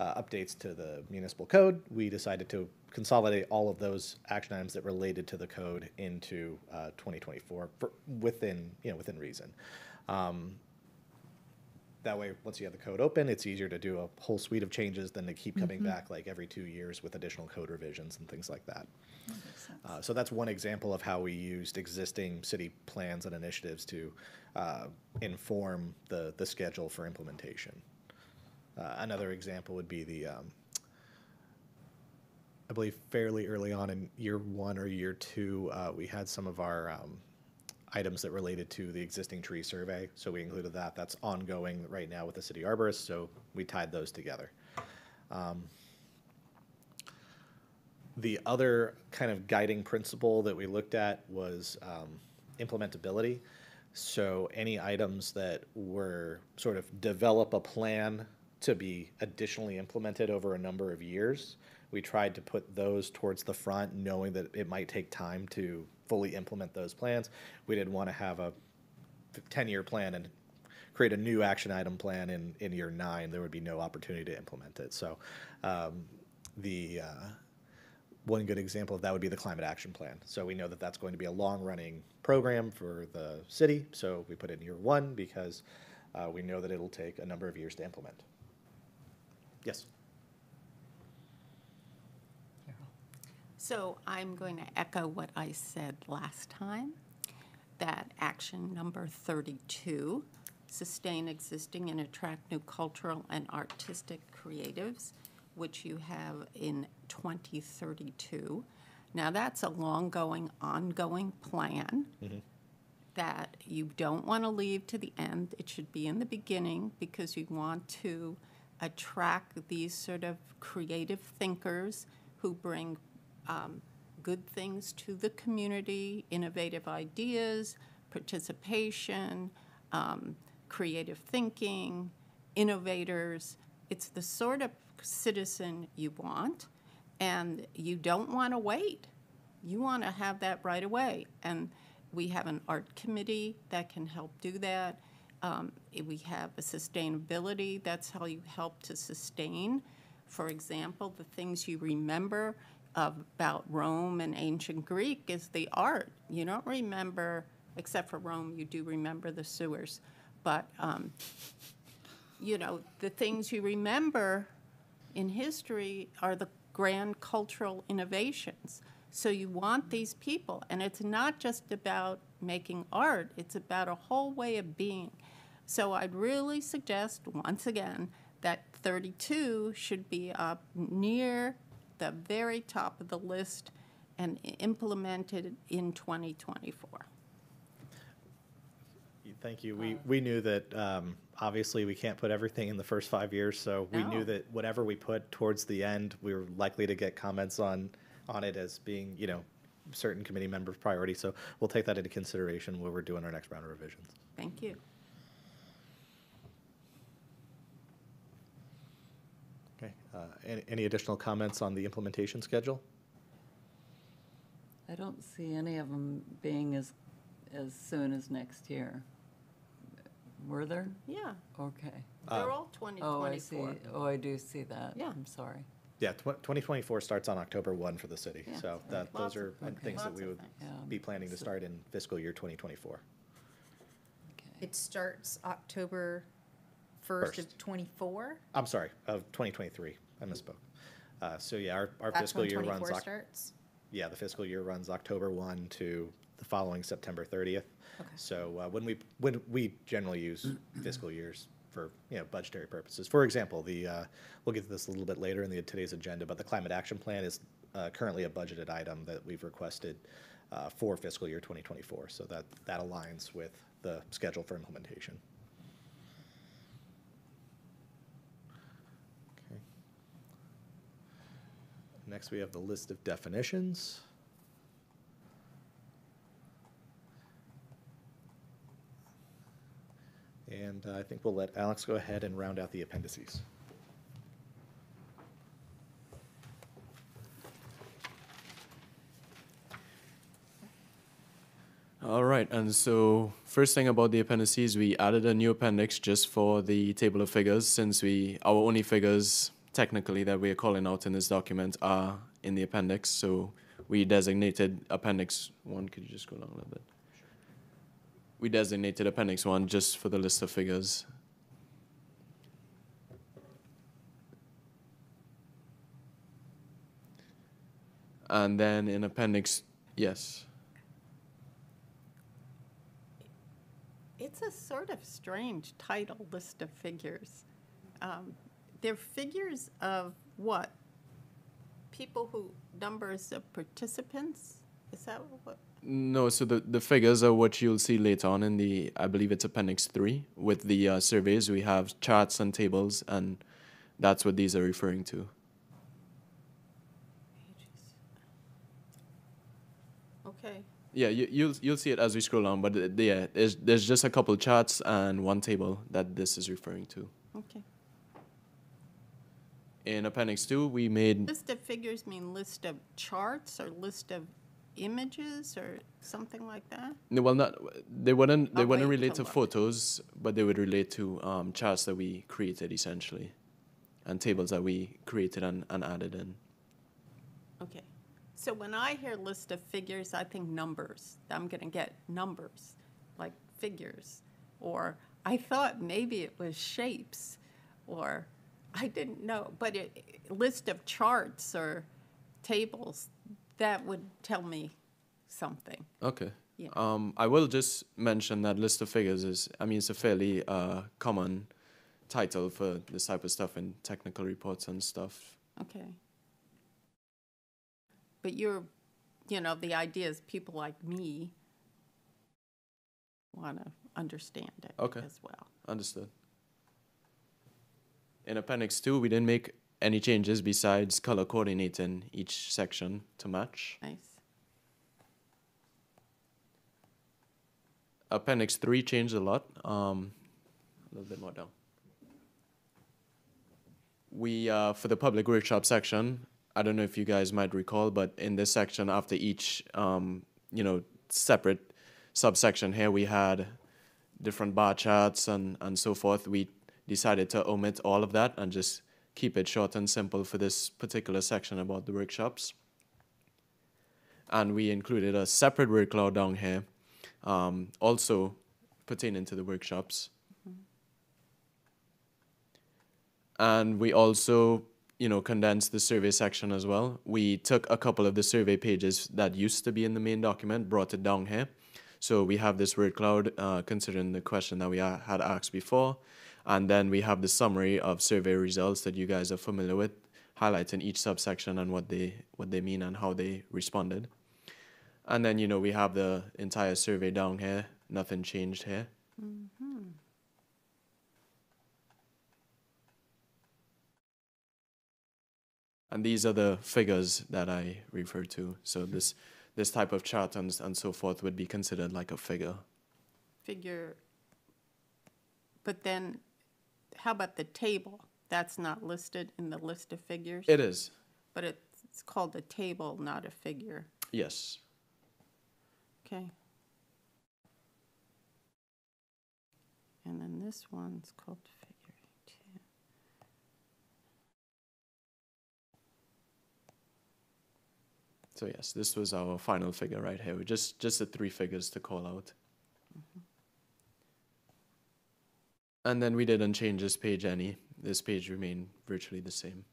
uh, updates to the municipal code, we decided to consolidate all of those action items that related to the code into, uh, twenty twenty-four, for, within, you know, within reason. Um, that way, once you have the code open, it's easier to do a whole suite of changes than to keep coming back like every two years with additional code revisions and things like that. Uh, so that's one example of how we used existing city plans and initiatives to uh, inform the, the schedule for implementation. Uh, another example would be the, um, I believe fairly early on in year one or year two, uh, we had some of our um, items that related to the existing tree survey. So we included that. That's ongoing right now with the city arborist, so we tied those together. Um, the other kind of guiding principle that we looked at was um, implementability. So any items that were sort of develop a plan to be additionally implemented over a number of years, we tried to put those towards the front, knowing that it might take time to fully implement those plans. We didn't want to have a 10-year plan and create a new action item plan in, in year nine. There would be no opportunity to implement it. So um, the uh, one good example of that would be the climate action plan. So we know that that's going to be a long-running program for the city. So we put it in year one because uh, we know that it'll take a number of years to implement. Yes. So I'm going to echo what I said last time, that action number 32, sustain existing and attract new cultural and artistic creatives, which you have in 2032. Now, that's a long-going, ongoing plan. Mm-hmm. that you don't want to leave to the end. It should be in the beginning because you want to attract these sort of creative thinkers who bring um, good things to the community, innovative ideas, participation, um, creative thinking, innovators. It's the sort of citizen you want, and you don't want to wait. You want to have that right away. And we have an art committee that can help do that. Um, we have a sustainability, that's how you help to sustain. For example, the things you remember about Rome and ancient Greek is the art. You don't remember, except for Rome, you do remember the sewers. But, um, you know, the things you remember in history are the grand cultural innovations. So you want these people, and it's not just about making art, it's about a whole way of being. So I'd really suggest, once again, that 32 should be up near the very top of the list and implemented in 2024. Thank you. We, we knew that, um, obviously, we can't put everything in the first five years, so we knew that whatever we put towards the end, we were likely to get comments on, on it as being, you know, certain committee members' priority, so we'll take that into consideration when we're doing our next round of revisions. Thank you. Okay, uh, any, any additional comments on the implementation schedule? I don't see any of them being as, as soon as next year. Were there? Yeah, Okay. they're all Oh, I see. 2024. Oh, I do see that. Yeah. I'm sorry. Yeah, tw- 2024 starts on October 1 for the city, Yeah. so that, Lots those are of- uh, okay. things that Lots we of would things. Yeah. be planning to start in fiscal year 2024. Okay. It starts October first of First. twenty-four? I'm sorry, of 2023, I misspoke. Uh, So yeah, our, our That's fiscal when year runs. twenty-four Oc- starts? Yeah, the fiscal year runs October 1 to the following September 30th. Okay. So uh, when we, when we generally use <clears throat> fiscal years for, you know, budgetary purposes. For example, the, uh, we'll get to this a little bit later in the, today's agenda, but the climate action plan is uh, currently a budgeted item that we've requested uh, for fiscal year 2024. So that, that aligns with the schedule for implementation. Okay. Next, we have the list of definitions. And uh, I think we'll let Alex go ahead and round out the appendices. All right, and so first thing about the appendices, we added a new appendix just for the table of figures, since we our only figures technically that we are calling out in this document are in the appendix. So we designated appendix one. Could you just go down a little bit? We designated appendix one just for the list of figures. And then in appendix, yes. It's a sort of strange title, list of figures. Um, They're figures of what? People who, numbers of participants? Is that what? No, so the, the figures are what you'll see later on in the, I believe it's appendix three. With the uh, surveys, we have charts and tables, and that's what these are referring to. Okay, Yeah, you, you'll you'll see it as we scroll on, but uh, yeah, there's there's just a couple charts and one table that this is referring to. okay. In appendix two, we made List of figures mean list of charts or list of images or something like that? no, well not they wouldn't they I'll wouldn't wait relate to photos, but they would relate to um, charts that we created essentially, and tables that we created and, and added in. Okay. So when I hear list of figures, I think numbers. I'm going to get numbers, like figures. Or I thought maybe it was shapes, or I didn't know. But a list of charts or tables, that would tell me something. Okay. Yeah. Um, I will just mention that list of figures is, I mean, it's a fairly uh, common title for this type of stuff in technical reports and stuff. Okay. But you're, you know, the idea is people like me want to understand it Okay. as well. Understood. In Appendix 2, we didn't make any changes besides color coordinating each section to match. Nice. Appendix 3 changed a lot. Um, a little bit more down. We, uh, for the public workshop section, I don't know if you guys might recall, but in this section, after each, um, you know, separate subsection here, we had different bar charts and, and so forth. We decided to omit all of that and just keep it short and simple for this particular section about the workshops. And we included a separate word cloud down here, um, also pertaining to the workshops. And we also, you know, condensed the survey section as well. We took a couple of the survey pages that used to be in the main document, brought it down here. So we have this word cloud, uh, considering the question that we had asked before. And then we have the summary of survey results that you guys are familiar with, highlighting each subsection and what they, what they mean and how they responded. And then, you know, we have the entire survey down here. Nothing changed here. Mm-hmm. And these are the figures that I refer to. So this this type of chart and, and so forth would be considered like a figure. Figure, but then, how about the table? That's not listed in the list of figures? It is, But it's it's called a table, not a figure. yes. Okay. And then this one's called figure two. So yes, this was our final figure right here. We just just the three figures to call out. And then we didn't change this page any. This page remained virtually the same.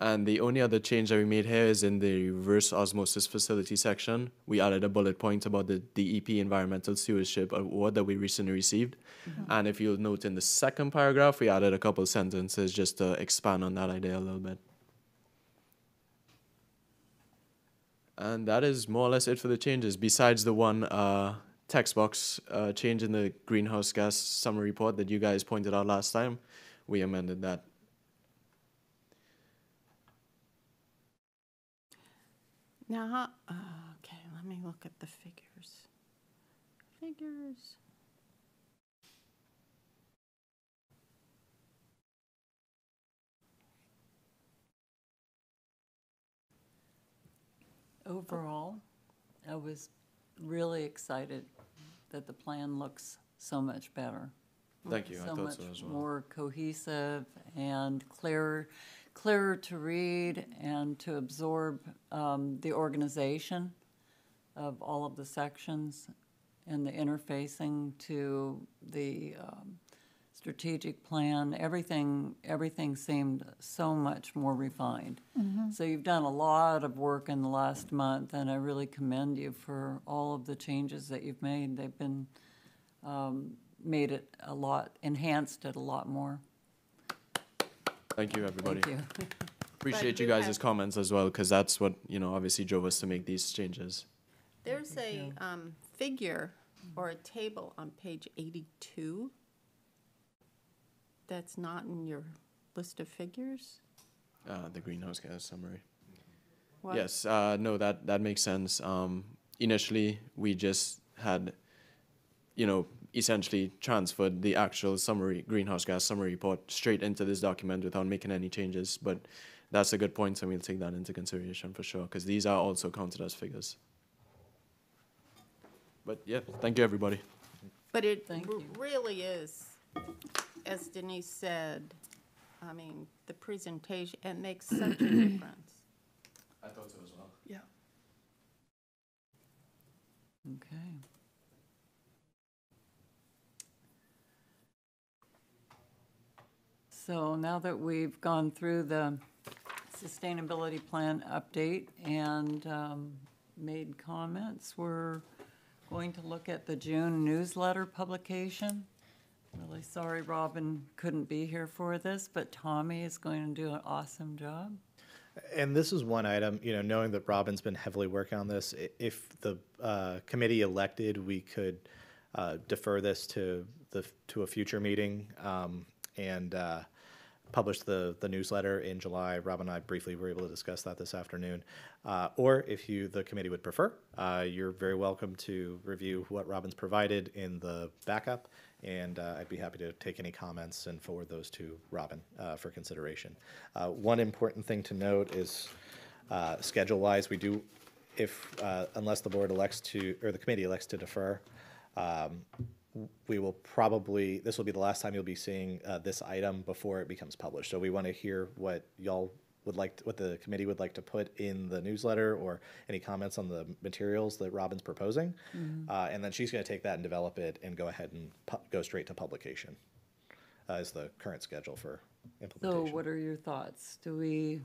And the only other change that we made here is in the reverse osmosis facility section. We added a bullet point about the DEP Environmental Stewardship Award that we recently received. And if you'll note in the second paragraph, we added a couple sentences just to expand on that idea a little bit. And that is more or less it for the changes, besides the one uh, text box uh, change in the greenhouse gas summary report that you guys pointed out last time. We amended that. Now, uh, okay, let me look at the figures. Figures. Overall, I was really excited that the plan looks so much better. Thank you. I So thought much so as well. more cohesive and clearer, clearer to read and to absorb um, the organization of all of the sections and the interfacing to the um, strategic plan. Everything, everything seemed so much more refined. So you've done a lot of work in the last month, and I really commend you for all of the changes that you've made. They've been um, made it a lot, enhanced it a lot more. Thank you, everybody. Thank you. <laughs> Appreciate you you guys' comments as well, because that's what, you know, obviously drove us to make these changes. There's a um, figure or a table on page 82 that's not in your list of figures? Uh, the greenhouse gas summary. What? Yes, uh, no, that, that makes sense. Um, initially, we just had, you know, essentially transferred the actual summary, greenhouse gas summary report straight into this document without making any changes. But that's a good point, and so we'll take that into consideration for sure, because these are also counted as figures. But yeah, thank you, everybody. But it Thank r- you. really is, as Denise said, I mean, the presentation, it makes such a difference. I thought so as well. Yeah. Okay. So now that we've gone through the sustainability plan update and um, made comments, we're going to look at the June newsletter publication. Really sorry Robin couldn't be here for this, but Tommy is going to do an awesome job. And this is one item, you know, knowing that Robin's been heavily working on this, if the uh, committee elected, we could uh, defer this to the, to a future meeting um, and uh, publish the, the newsletter in July. Rob and I briefly were able to discuss that this afternoon. Uh, Or if you, the committee would prefer, uh, you're very welcome to review what Robin's provided in the backup. And uh, I'd be happy to take any comments and forward those to Robin uh, for consideration. Uh, One important thing to note is, uh, schedule-wise, we do, if, uh, unless the board elects to, or the committee elects to defer, um, we will probably, this will be the last time you'll be seeing uh, this item before it becomes published. So we want to hear what y'all would like, what the committee would like to put in the newsletter or any comments on the materials that Robin's proposing. Uh, And then she's going to take that and develop it and go ahead and pu- go straight to publication uh, is the current schedule for implementation. So what are your thoughts? Do we,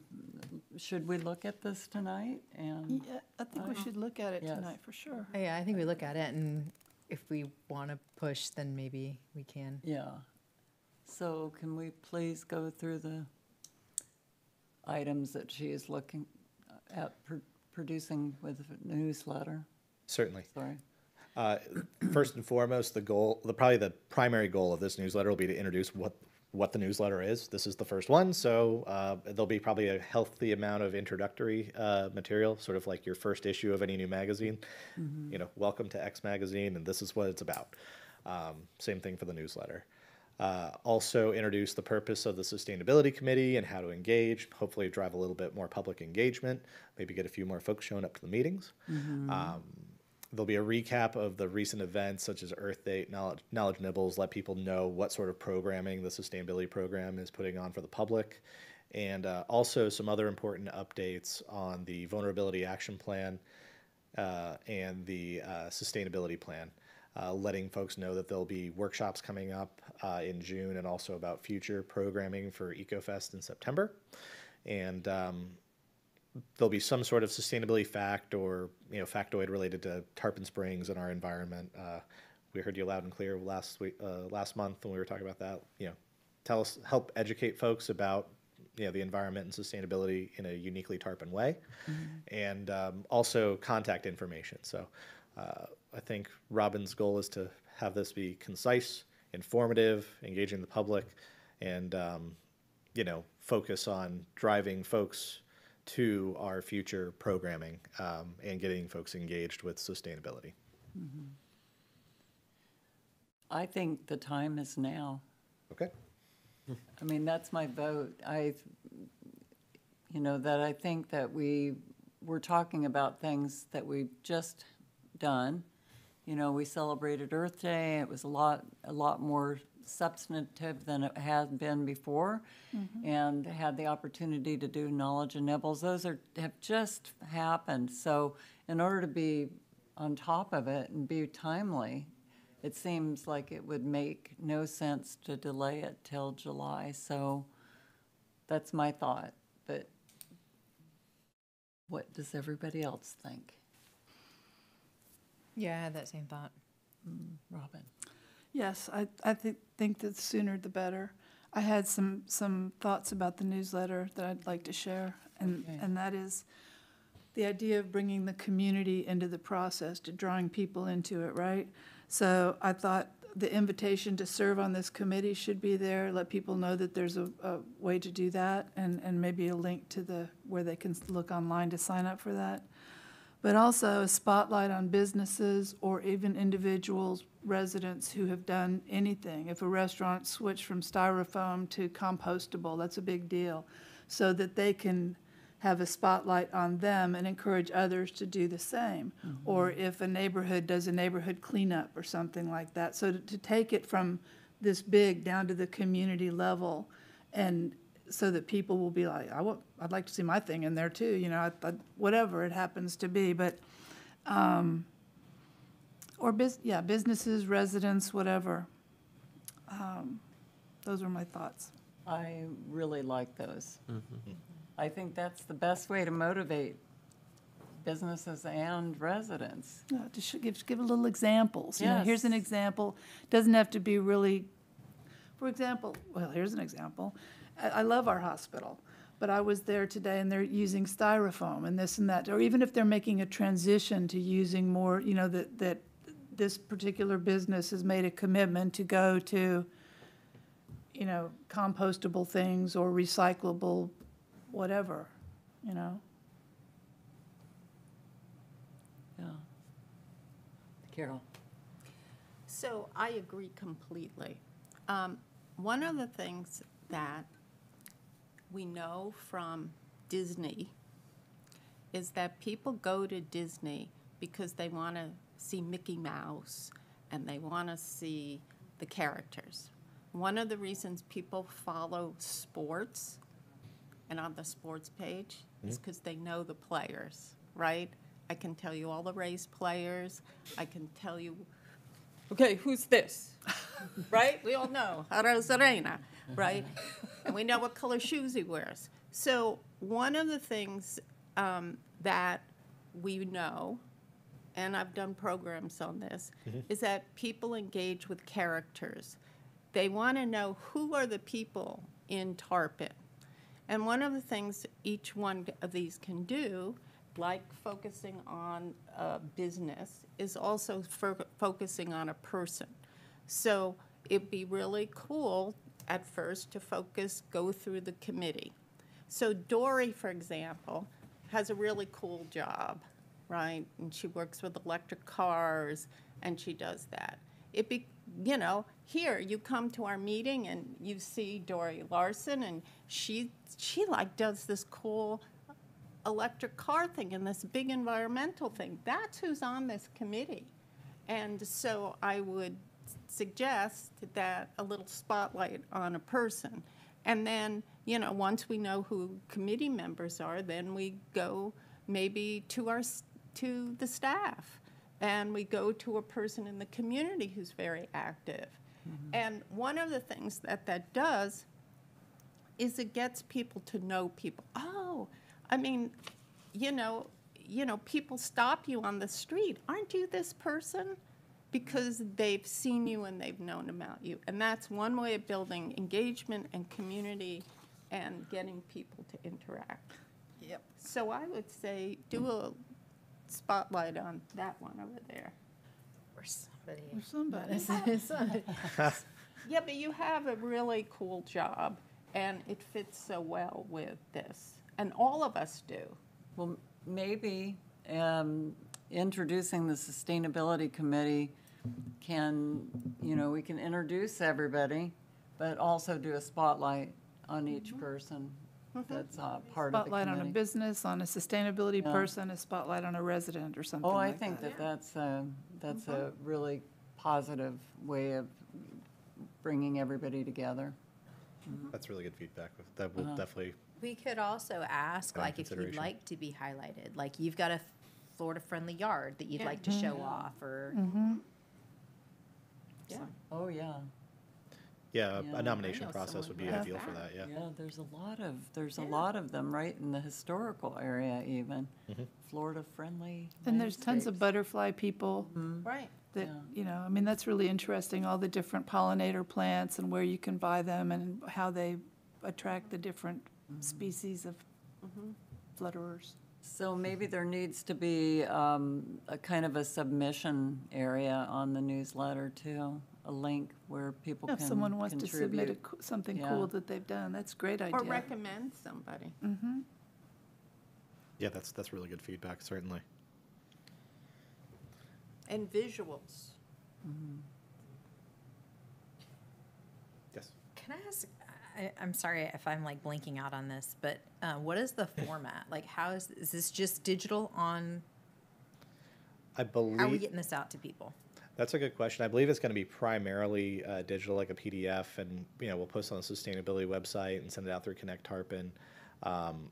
should we look at this tonight and? Yeah, I think we should look at it Yes. tonight for sure. Oh, Yeah, I think we look at it and if we want to push, then maybe we can. Yeah. So can we please go through the items that she is looking at pr- producing with a newsletter? Certainly. Sorry. Uh, First and foremost, the goal, the, probably the primary goal of this newsletter will be to introduce what, what the newsletter is. This is the first one, so uh, there'll be probably a healthy amount of introductory uh, material, sort of like your first issue of any new magazine. You know, welcome to X Magazine, and this is what it's about. Um, Same thing for the newsletter. Uh, Also introduce the purpose of the Sustainability Committee and how to engage, hopefully drive a little bit more public engagement, maybe get a few more folks showing up to the meetings. Um, There'll be a recap of the recent events such as Earth Day, Knowledge, Knowledge Nibbles, let people know what sort of programming the sustainability program is putting on for the public. And uh, also some other important updates on the Vulnerability Action Plan uh, and the uh, Sustainability Plan, uh, letting folks know that there'll be workshops coming up uh, in June and also about future programming for EcoFest in September. And um, there'll be some sort of sustainability fact or you know factoid related to Tarpon Springs and our environment. Uh, we heard you loud and clear last week, uh, last month when we were talking about that. You know, tell us, help educate folks about you know the environment and sustainability in a uniquely Tarpon way, and um, also contact information. So, uh, I think Robin's goal is to have this be concise, informative, engaging the public, and um, you know focus on driving folks to our future programming um, and getting folks engaged with sustainability. I think the time is now. Okay. I mean, that's my vote. I, you know, that I think that we, we're talking about things that we've just done. You know, we celebrated Earth Day. It was a lot, a lot more substantive than it had been before. Mm-hmm. And had the opportunity to do Knowledge and Nibbles. Those are, have just happened. So in order to be on top of it and be timely, it seems like it would make no sense to delay it till July, so that's my thought, but what does everybody else think? Yeah, I had that same thought. Mm, Robin? Yes, I, I think, think that the sooner the better. I had some, some thoughts about the newsletter that I'd like to share, and, Okay. and that is the idea of bringing the community into the process, to drawing people into it, right? So I thought the invitation to serve on this committee should be there, let people know that there's a, a way to do that, and, and maybe a link to the, where they can look online to sign up for that but also a spotlight on businesses or even individuals, residents who have done anything. If a restaurant switched from styrofoam to compostable, that's a big deal. So that they can have a spotlight on them and encourage others to do the same. Mm-hmm. Or if a neighborhood does a neighborhood cleanup or something like that. So to, to take it from this big down to the community level and so that people will be like, I want, I'd like to see my thing in there too, you know, I, I, whatever it happens to be, but, um, or bus, yeah, businesses, residents, whatever. Um, those are my thoughts. I really like those. I think that's the best way to motivate businesses and residents. To sh- give, give a little examples, you know, here's an example, doesn't have to be really, for example, well, here's an example. I, I love our hospital, but I was there today and they're using styrofoam and this and that. Or even if they're making a transition to using more, you know, that, that this particular business has made a commitment to go to, you know, compostable things or recyclable, whatever, you know? Yeah. Carol? So I agree completely. Um, One of the things that we know from Disney is that people go to Disney because they want to see Mickey Mouse and they want to see the characters. One of the reasons people follow sports and on the sports page is hmm? because they know the players, right? I can tell you all the Rays players. I can tell you, okay, who's this? <laughs> right? We all know Arena, right? <laughs> and we know what color shoes he wears. So one of the things um, that we know, and I've done programs on this, is that people engage with characters. They want to know who are the people in Tarpon. And one of the things each one of these can do, like focusing on a business, is also fo- focusing on a person. So it'd be really cool at first to focus, go through the committee. So Dory, for example, has a really cool job, right? And she works with electric cars and she does that. It be, you know, here you come to our meeting and you see Dory Larson and she she like does this cool electric car thing and this big environmental thing. That's who's on this committee. And so I would suggest that a little spotlight on a person. And then, you know, once we know who committee members are, then we go maybe to our, to the staff. And we go to a person in the community who's very active. Mm-hmm. And one of the things that that does is it gets people to know people. Oh, I mean, you know, you know, people stop you on the street. Aren't you this person? Because they've seen you and they've known about you. And that's one way of building engagement and community and getting people to interact. Yep. So I would say do a spotlight on that one over there. Or somebody. Or somebody. <laughs> Somebody. <laughs> Yeah, but you have a really cool job and it fits so well with this. And all of us do. Well, maybe um, introducing the Sustainability Committee can, you know, we can introduce everybody, but also do a spotlight on mm-hmm. each person mm-hmm. that's uh, part of the Spotlight on a committee. business, on a sustainability Yeah. person, a spotlight on a resident or something Oh, I like think that. that uh, that's a, that's a really positive way of bringing everybody together. That's really good feedback. That will Uh-huh. definitely, We could also ask, Under like, if you'd consideration. like to be highlighted, like, you've got a Florida-friendly yard that you'd Yeah. like to show mm-hmm. off, or. Mm-hmm. Yeah. Oh, yeah. yeah, Yeah. a nomination know process someone would be who does ideal for that. that, yeah. Yeah, there's a lot of, there's a Yeah. lot of them right in the historical area even. Mm-hmm. Florida-friendly And there's tons of landscapes. butterfly people Right. that, Yeah. you know, I mean, that's really interesting, all the different pollinator plants and where you can buy them and how they attract the different species of flutterers. So maybe there needs to be um, a kind of a submission area on the newsletter too, a link where people If can someone wants to submit a contribute. co- something Yeah. cool that they've done, that's a great idea. Or recommend somebody. Yeah, that's, that's really good feedback, certainly. And visuals. Yes. Can I ask, I, I'm sorry if I'm like blinking out on this, but, uh, what is the <laughs> format? Like, how is, is this just digital on, I how are we believe, getting this out to people? that's a good question. I believe it's going to be primarily uh, digital, like a PDF, and, you know, we'll post on the sustainability website and send it out through Connect Tarpon. Um,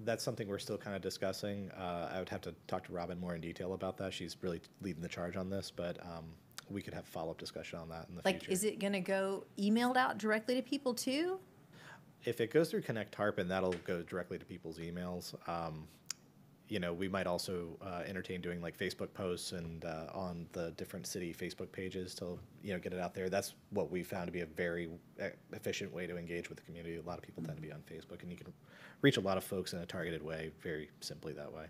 That's something we're still kind of discussing. Uh, I would have to talk to Robin more in detail about that. She's really leading the charge on this, but um, we could have follow-up discussion on that in the Like, future. is it gonna go emailed out directly to people too? If it goes through Connect Tarpon, that'll go directly to people's emails. Um, you know, we might also uh, entertain doing like Facebook posts and uh, on the different city Facebook pages to, you know, get it out there. That's what we found to be a very uh, efficient way to engage with the community. A lot of people tend to be on Facebook, and you can reach a lot of folks in a targeted way, very simply that way.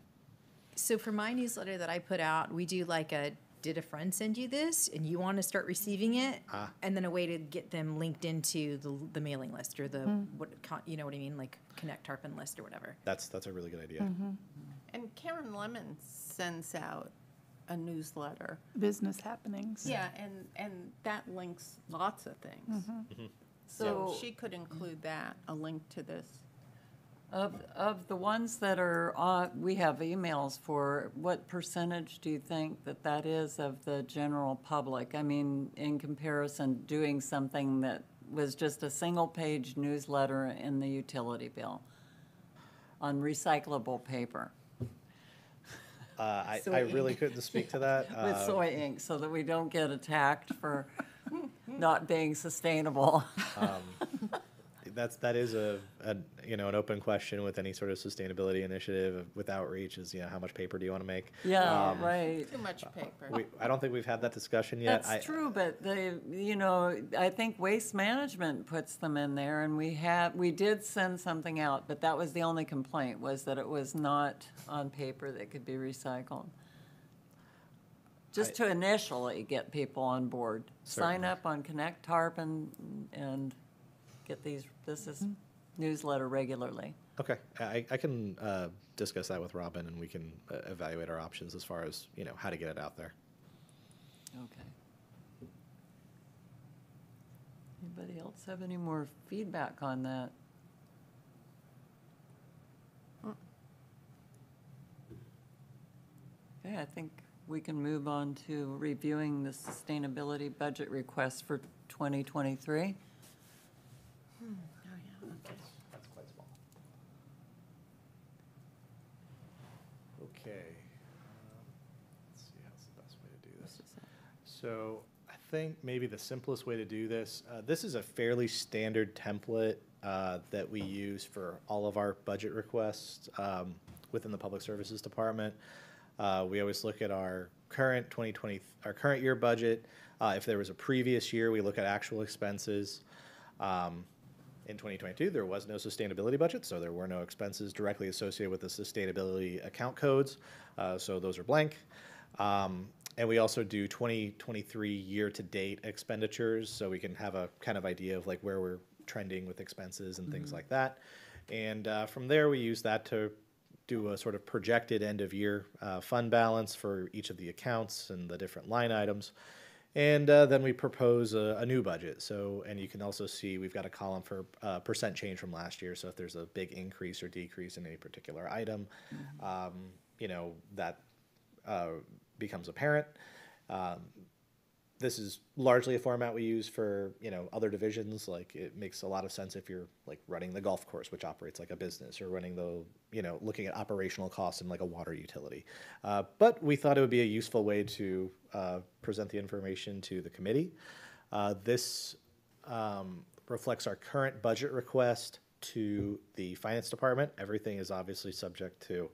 So for my newsletter that I put out, we do like a, did a friend send you this and you want to start receiving it? Ah. And then a way to get them linked into the, the mailing list or the, mm-hmm. what, con- you know what I mean? Like Connect Tarpon list or whatever. That's that's a really good idea. Mm-hmm. And Karen Lemon sends out a newsletter. Business happenings. Yeah, and, and that links lots of things. Mm-hmm. So So she could include that, a link to this. Of, of the ones that are, on- we have emails for, what percentage do you think that that is of the general public? I mean, in comparison, doing something that was just a single-page newsletter in the utility bill on recyclable paper Uh, I, <laughs> I really couldn't speak to that. <laughs> with Uh, soy ink, so that we don't get attacked for <laughs> not being sustainable. That's that is a, a you know an open question with any sort of sustainability initiative with outreach is you know how much paper do you want to make? Yeah, Um, right. Too much paper. We, I don't think we've had that discussion yet. I- That's true, but the, you know, I think Waste Management puts them in there, and we have, we did send something out, but that was the only complaint, was that it was not on paper that could be recycled. Just to initially get people on board. Sign up on Connect Tarpon, and get these, this is newsletter regularly. Okay, I, I can uh, discuss that with Robin, and we can uh, evaluate our options as far as you know how to get it out there. Okay. Anybody else have any more feedback on that? Okay, I think we can move on to reviewing the sustainability budget request for 2023. Oh, yeah, okay. That's quite small. Okay. um, Let's see how's the best way to do this. So I think maybe the simplest way to do this, uh, this is a fairly standard template uh, that we use for all of our budget requests um, within the Public Services Department. Uh, We always look at our current 2020, our current year budget. Uh, If there was a previous year, we look at actual expenses. Um, In 2022, there was no sustainability budget, so there were no expenses directly associated with the sustainability account codes. Uh, So those are blank. Um, And we also do 2023 year-to-date expenditures, so we can have a kind of idea of like where we're trending with expenses and things like that. And uh, from there, we use that to do a sort of projected end-of-year uh, fund balance for each of the accounts and the different line items. And uh, then we propose a, a new budget. So, and you can also see we've got a column for uh, percent change from last year. So if there's a big increase or decrease in any particular item, um, you know, that uh, becomes apparent. Um, this is largely a format we use for you know other divisions. Like it makes a lot of sense if you're like running the golf course, which operates like a business, or running the you know looking at operational costs in like a water utility. Uh, but we thought it would be a useful way to uh, present the information to the committee. Uh, this um, reflects our current budget request to the finance department. Everything is obviously subject to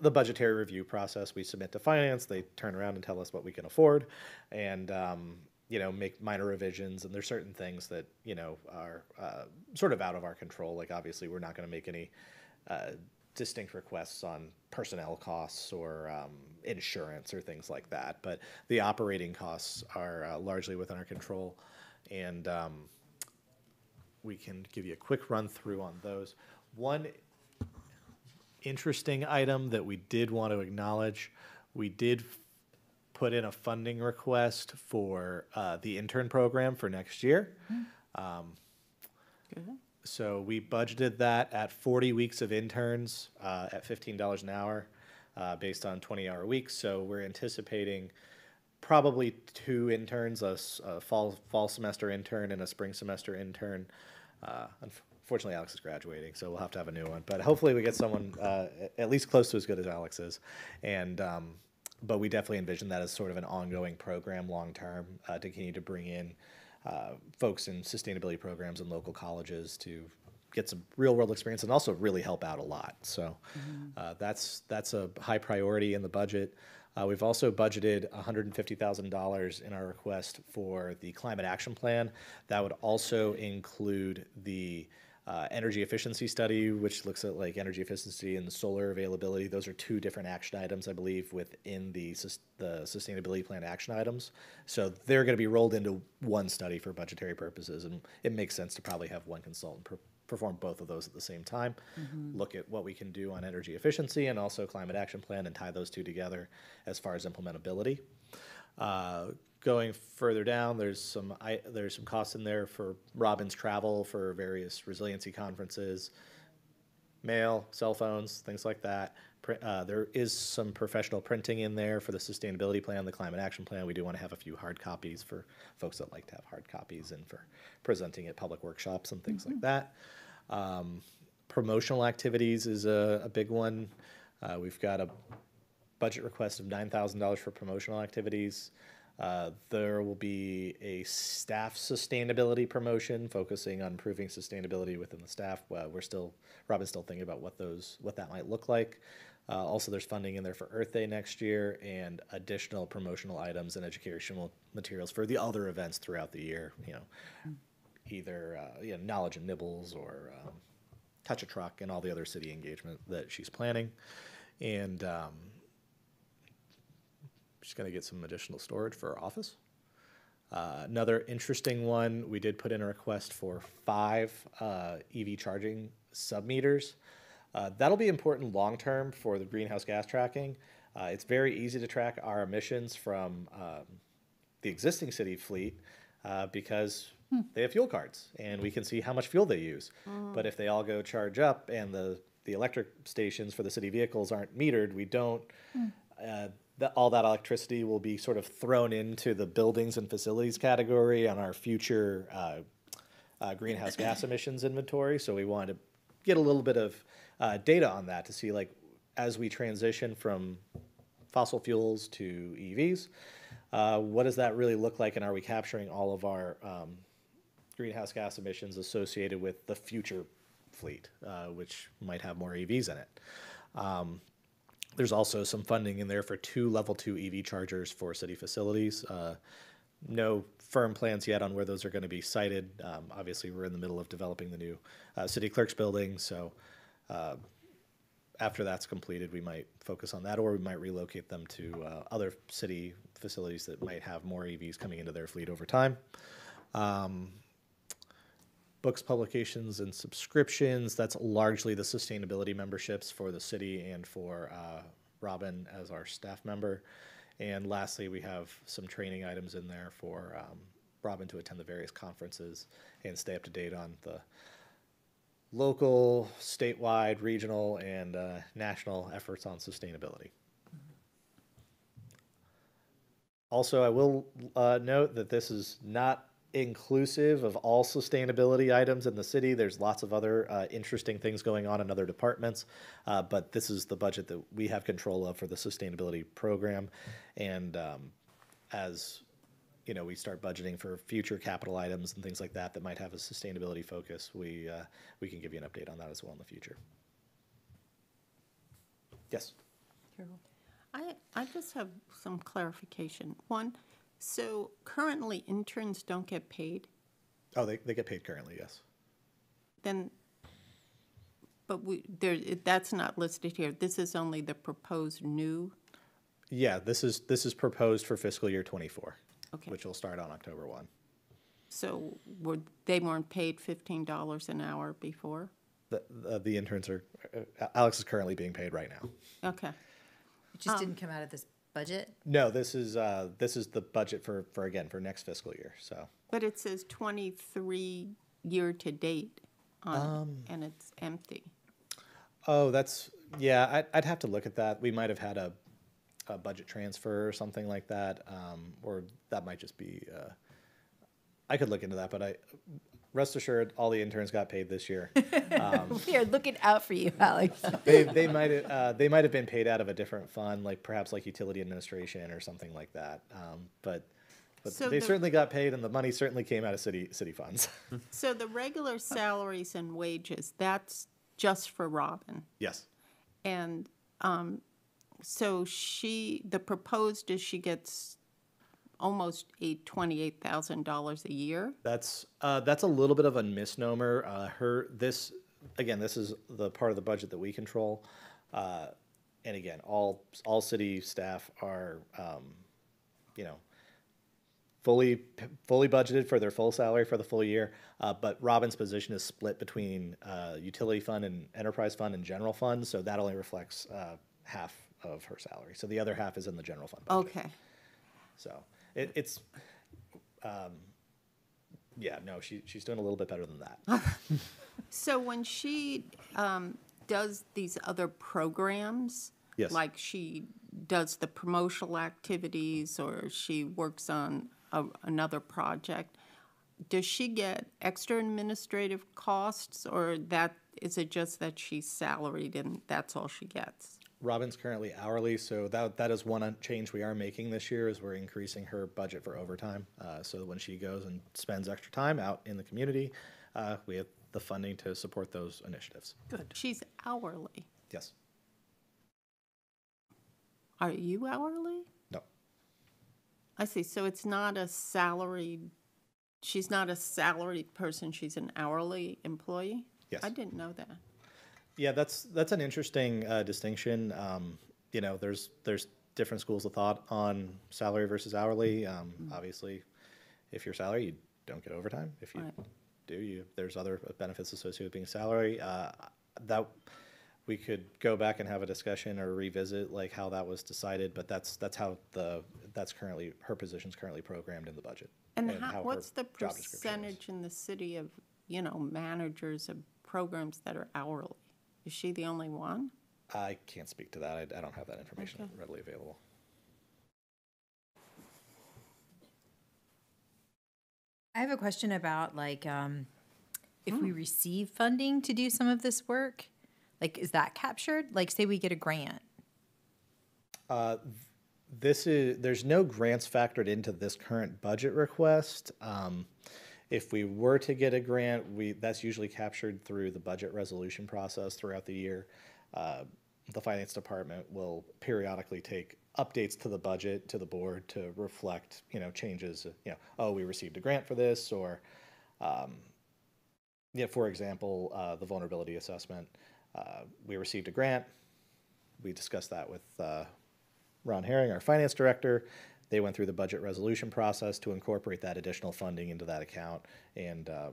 the budgetary review process. We submit to finance, they turn around and tell us what we can afford, and um, you know make minor revisions. And there's certain things that you know are uh, sort of out of our control. Like obviously, we're not going to make any uh, distinct requests on personnel costs or um, insurance or things like that. But the operating costs are uh, largely within our control, and um, we can give you a quick run through on those. One interesting item that we did want to acknowledge, we did put in a funding request for uh, the intern program for next year. Um, So we budgeted that at 40 weeks of interns uh, at $15 an hour uh, based on 20-hour weeks. So we're anticipating probably two interns, a fall fall semester intern and a spring semester intern. Uh, unfortunately, Alex is graduating, so we'll have to have a new one. But hopefully, we get someone uh, at least close to as good as Alex is. And um, but we definitely envision that as sort of an ongoing program long term uh, to continue to bring in uh, folks in sustainability programs in local colleges to get some real world experience and also really help out a lot. So uh, that's that's a high priority in the budget. Uh, we've also budgeted $150,000 in our request for the climate action plan. That would also include the uh, energy efficiency study, which looks at like energy efficiency and solar availability. Those are two different action items, I believe, within the sus- the sustainability plan action items. So they're going to be rolled into one study for budgetary purposes, and it makes sense to probably have one consultant per- perform both of those at the same time. Look at what we can do on energy efficiency and also climate action plan, and tie those two together as far as implementability. Uh, going further down, there's some I, there's some costs in there for Robin's travel for various resiliency conferences, mail, cell phones, things like that. Uh, there is some professional printing in there for the sustainability plan, the climate action plan. We do want to have a few hard copies for folks that like to have hard copies and for presenting at public workshops and things like that. Um, promotional activities is a, a big one. Uh, we've got a budget request of nine thousand dollars for promotional activities. Uh, there will be a staff sustainability promotion focusing on improving sustainability within the staff. Uh, we're still, Robin's still thinking about what those, what that might look like. Uh, also, there's funding in there for Earth Day next year and additional promotional items and educational materials for the other events throughout the year. You know, either uh, you know, knowledge and nibbles or um, touch a truck and all the other city engagement that she's planning. And um, she's going to get some additional storage for her office. Uh, another interesting one, we did put in a request for five uh, EV charging submeters. Uh, that'll be important long term for the greenhouse gas tracking. Uh, it's very easy to track our emissions from um, the existing city fleet uh, because they have fuel cards and we can see how much fuel they use. But if they all go charge up and the, the electric stations for the city vehicles aren't metered, we don't. Uh, that all that electricity will be sort of thrown into the buildings and facilities category on our future uh, uh, greenhouse <clears throat> gas emissions inventory. So we wanted to get a little bit of uh, data on that to see like as we transition from fossil fuels to EVs, uh, what does that really look like, and are we capturing all of our um, greenhouse gas emissions associated with the future fleet, uh, which might have more EVs in it? Um, there's also some funding in there for two level two EV chargers for city facilities. Uh, no firm plans yet on where those are going to be sited. Um, obviously, we're in the middle of developing the new uh, city clerk's building, so uh, after that's completed, we might focus on that, or we might relocate them to uh, other city facilities that might have more EVs coming into their fleet over time. Um, books, publications, and subscriptions. That's largely the sustainability memberships for the city and for uh, Robin as our staff member. And lastly, we have some training items in there for um, Robin to attend the various conferences and stay up to date on the local, statewide, regional, and uh, national efforts on sustainability. Also, I will uh, note that this is not inclusive of all sustainability items in the city. There's lots of other uh, interesting things going on in other departments, uh, but this is the budget that we have control of for the sustainability program. And um, as you know, we start budgeting for future capital items and things like that that might have a sustainability focus. We uh, we can give you an update on that as well in the future. Yes. Carol? I, I just have some clarification. One, so currently interns don't get paid, Oh, they, they get paid currently. Yes. then, but we, there, that's not listed here. This is only the proposed new, Yeah. This is this is proposed for fiscal year twenty four, Okay. which will start on October one. so were, they weren't paid fifteen dollars an hour before? The, the the interns are uh, Alex is currently being paid right now. Okay, It just didn't come out of this budget. No, this is uh, this is the budget for for again for next fiscal year. So but it says twenty-three year-to-date on, it, and it's empty. oh, that's yeah. I'd, I'd have to look at that. We might have had a, a budget transfer or something like that, um, or that might just be. Uh, I could look into that, but I rest assured, all the interns got paid this year. <laughs> We are looking out for you, Alex. <laughs> they they might have uh, they might have been paid out of a different fund, like perhaps like utility administration or something like that. Um, but But So they the- certainly got paid, and the money certainly came out of city city funds. <laughs> So the regular salaries and wages, that's just for Robin. yes. And um, so she, the proposed is she gets almost a twenty-eight thousand dollars a year. That's uh, that's a little bit of a misnomer. Uh, her this again, this is the part of the budget that we control, uh, and again, all all city staff are, um, you know, fully fully budgeted for their full salary for the full year. Uh, but Robin's position is split between uh, utility fund and enterprise fund and general fund, so that only reflects uh, half of her salary. So the other half is in the general fund budget. Okay. So it, it's, um, yeah, no, she, she's doing a little bit better than that. <laughs> So when she um, does these other programs, Yes. like she does the promotional activities or she works on a, another project, does she get extra administrative costs or that is it just that she's salaried and that's all she gets? Robin's currently hourly, so that, that is one change we are making this year is we're increasing her budget for overtime. Uh, so when she goes and spends extra time out in the community, uh, we have the funding to support those initiatives. Good. She's hourly. Yes. Are you hourly? No. I see. So it's not a salaried, she's not a salaried person, she's an hourly employee? Yes. I didn't know that. Yeah, that's that's an interesting uh, distinction. Um, you know, there's there's different schools of thought on salary versus hourly. Um, Obviously, if you're salary, you don't get overtime. If you Right. do, you there's other benefits associated with being salary. Uh, that we could go back and have a discussion or revisit like how that was decided. But that's that's how the that's currently her position's currently programmed in the budget. And how how, what's the job description is. percentage in the city of, you know, managers of programs that are hourly? Is she the only one? I can't speak to that. I, I don't have that information readily available. I have a question about like, um, if we receive funding to do some of this work, like, is that captured? Like, say we get a grant. This is, there's no grants factored into this current budget request. Um, If we were to get a grant, we, that's usually captured through the budget resolution process throughout the year. Uh, The finance department will periodically take updates to the budget, to the board to reflect, you know, changes, you know, oh, we received a grant for this, or, um, yeah, for example, uh, the vulnerability assessment, uh, we received a grant. We discussed that with, uh, Ron Herring, our finance director. They went through the budget resolution process to incorporate that additional funding into that account and, um,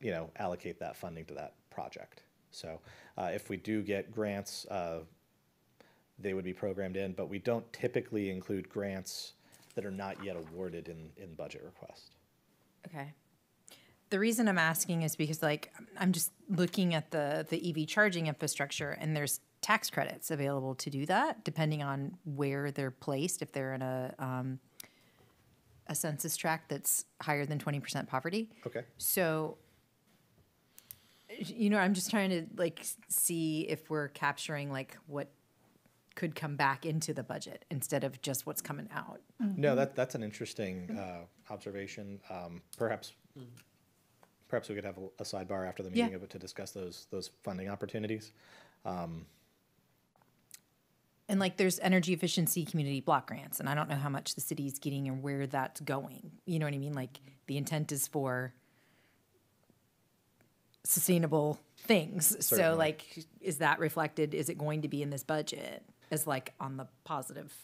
you know, allocate that funding to that project. So uh, if we do get grants, uh, they would be programmed in, but we don't typically include grants that are not yet awarded in, in budget request. Okay. The reason I'm asking is because like I'm just looking at the the EV charging infrastructure and there's tax credits available to do that depending on where they're placed if they're in a um, a census tract that's higher than 20% poverty. Okay. So you know, I'm just trying to like see if we're capturing like what could come back into the budget instead of just what's coming out. No, that, that's an interesting uh, observation. Um, Perhaps, perhaps we could have a- a sidebar after the meeting Yeah. meeting to discuss those, those funding opportunities. And like there's energy efficiency community block grants, and I don't know how much the city's getting and where that's going. You know what I mean? Like the intent is for sustainable things. So like is that reflected? Is it going to be in this budget as like on the positive?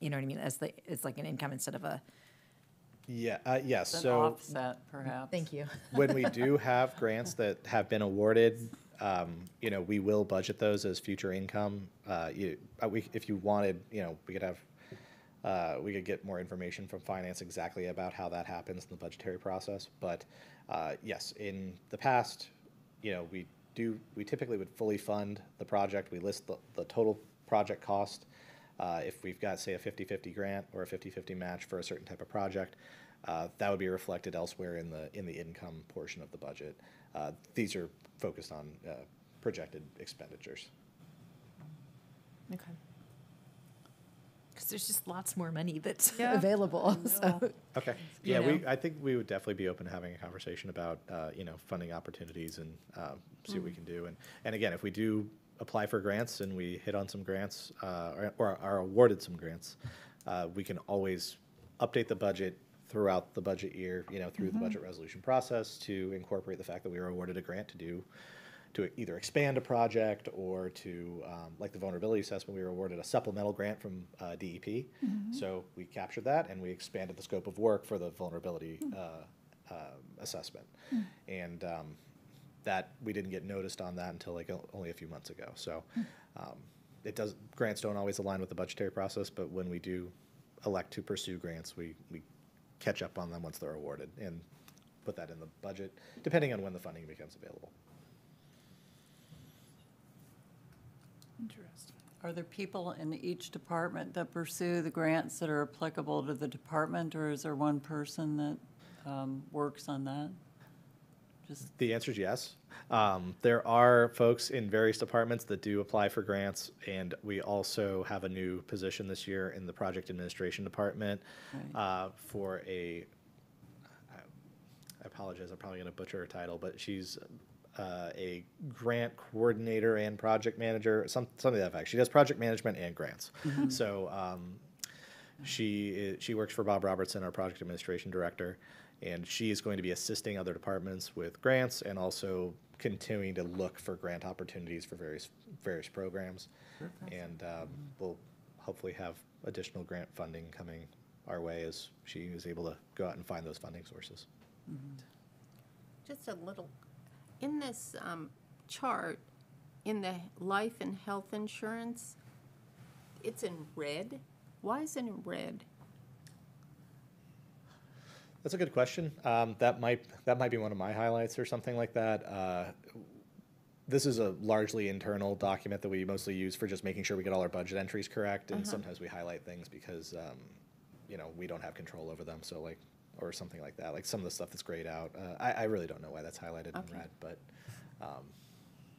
You know what I mean? As the it's like an income instead of a Yeah, uh, yes, An so offset, perhaps. thank you. when we do have grants that have been awarded, um, you know, we will budget those as future income. Uh, you, uh, we, if you wanted, you know, we could have, uh, we could get more information from finance exactly about how that happens in the budgetary process. But, uh, yes, in the past, you know, we do, we typically would fully fund the project. We list the, the total project cost. Uh, if we've got, say, a 50-50 grant or a 50-50 match for a certain type of project, uh, that would be reflected elsewhere in the, in the income portion of the budget. These are focused on uh, projected expenditures. Okay. Because there's just lots more money that's Yeah. <laughs> available, so. Okay. You Yeah, we. I think we would definitely be open to having a conversation about, uh, you know, funding opportunities and, um, see what we can do. And, and again, if we do apply for grants and we hit on some grants, uh, or, or are awarded some grants, uh, we can always update the budget throughout the budget year, you know, through the budget resolution process to incorporate the fact that we were awarded a grant to do, to either expand a project or to, um, like the vulnerability assessment, we were awarded a supplemental grant from uh, DEP. So we captured that and we expanded the scope of work for the vulnerability uh, uh, assessment. And um, that, we didn't get noticed on that until like only a few months ago. So um, it does, grants don't always align with the budgetary process, but when we do elect to pursue grants, we, we catch up on them once they're awarded and put that in the budget, depending on when the funding becomes available. Interesting. Are there people in each department that pursue the grants that are applicable to the department, or is there one person that um, works on that? Just, The answer is yes. Um, there are folks in various departments that do apply for grants, and we also have a new position this year in the project administration department Right. uh, for a. I apologize, I'm probably going to butcher her title, but she's uh, a grant coordinator and project manager, some something to that fact. She does project management and grants. So um, she i she works for Bob Robertson, our project administration director, and she is going to be assisting other departments with grants and also continuing to look for grant opportunities for various various programs. And um, we'll hopefully have additional grant funding coming our way as she is able to go out and find those funding sources. Just a little, in this um, chart, in the life and health insurance, it's in red. Why is it in red? That's a good question. Um, that might that might be one of my highlights or something like that. Uh, this is a largely internal document that we mostly use for just making sure we get all our budget entries correct, and sometimes we highlight things because um, you know we don't have control over them. So like or something like that. Like some of the stuff that's grayed out. Uh, I, I really don't know why that's highlighted Okay. in red, but um,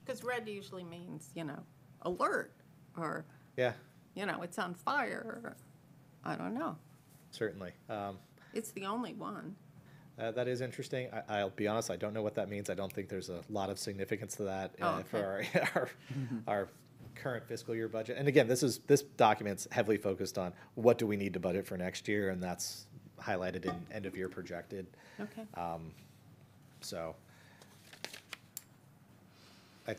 Because red usually means, you know, alert, or, yeah, you know, it's on fire, or, I don't know. certainly. Um, It's the only one. Uh, that is interesting. I, I'll be honest, I don't know what that means. I don't think there's a lot of significance to that uh, Oh, for our, <laughs> our, our current fiscal year budget. And again, this is, this document's heavily focused on what do we need to budget for next year, and that's highlighted in end of year projected. Okay. Um, So, I,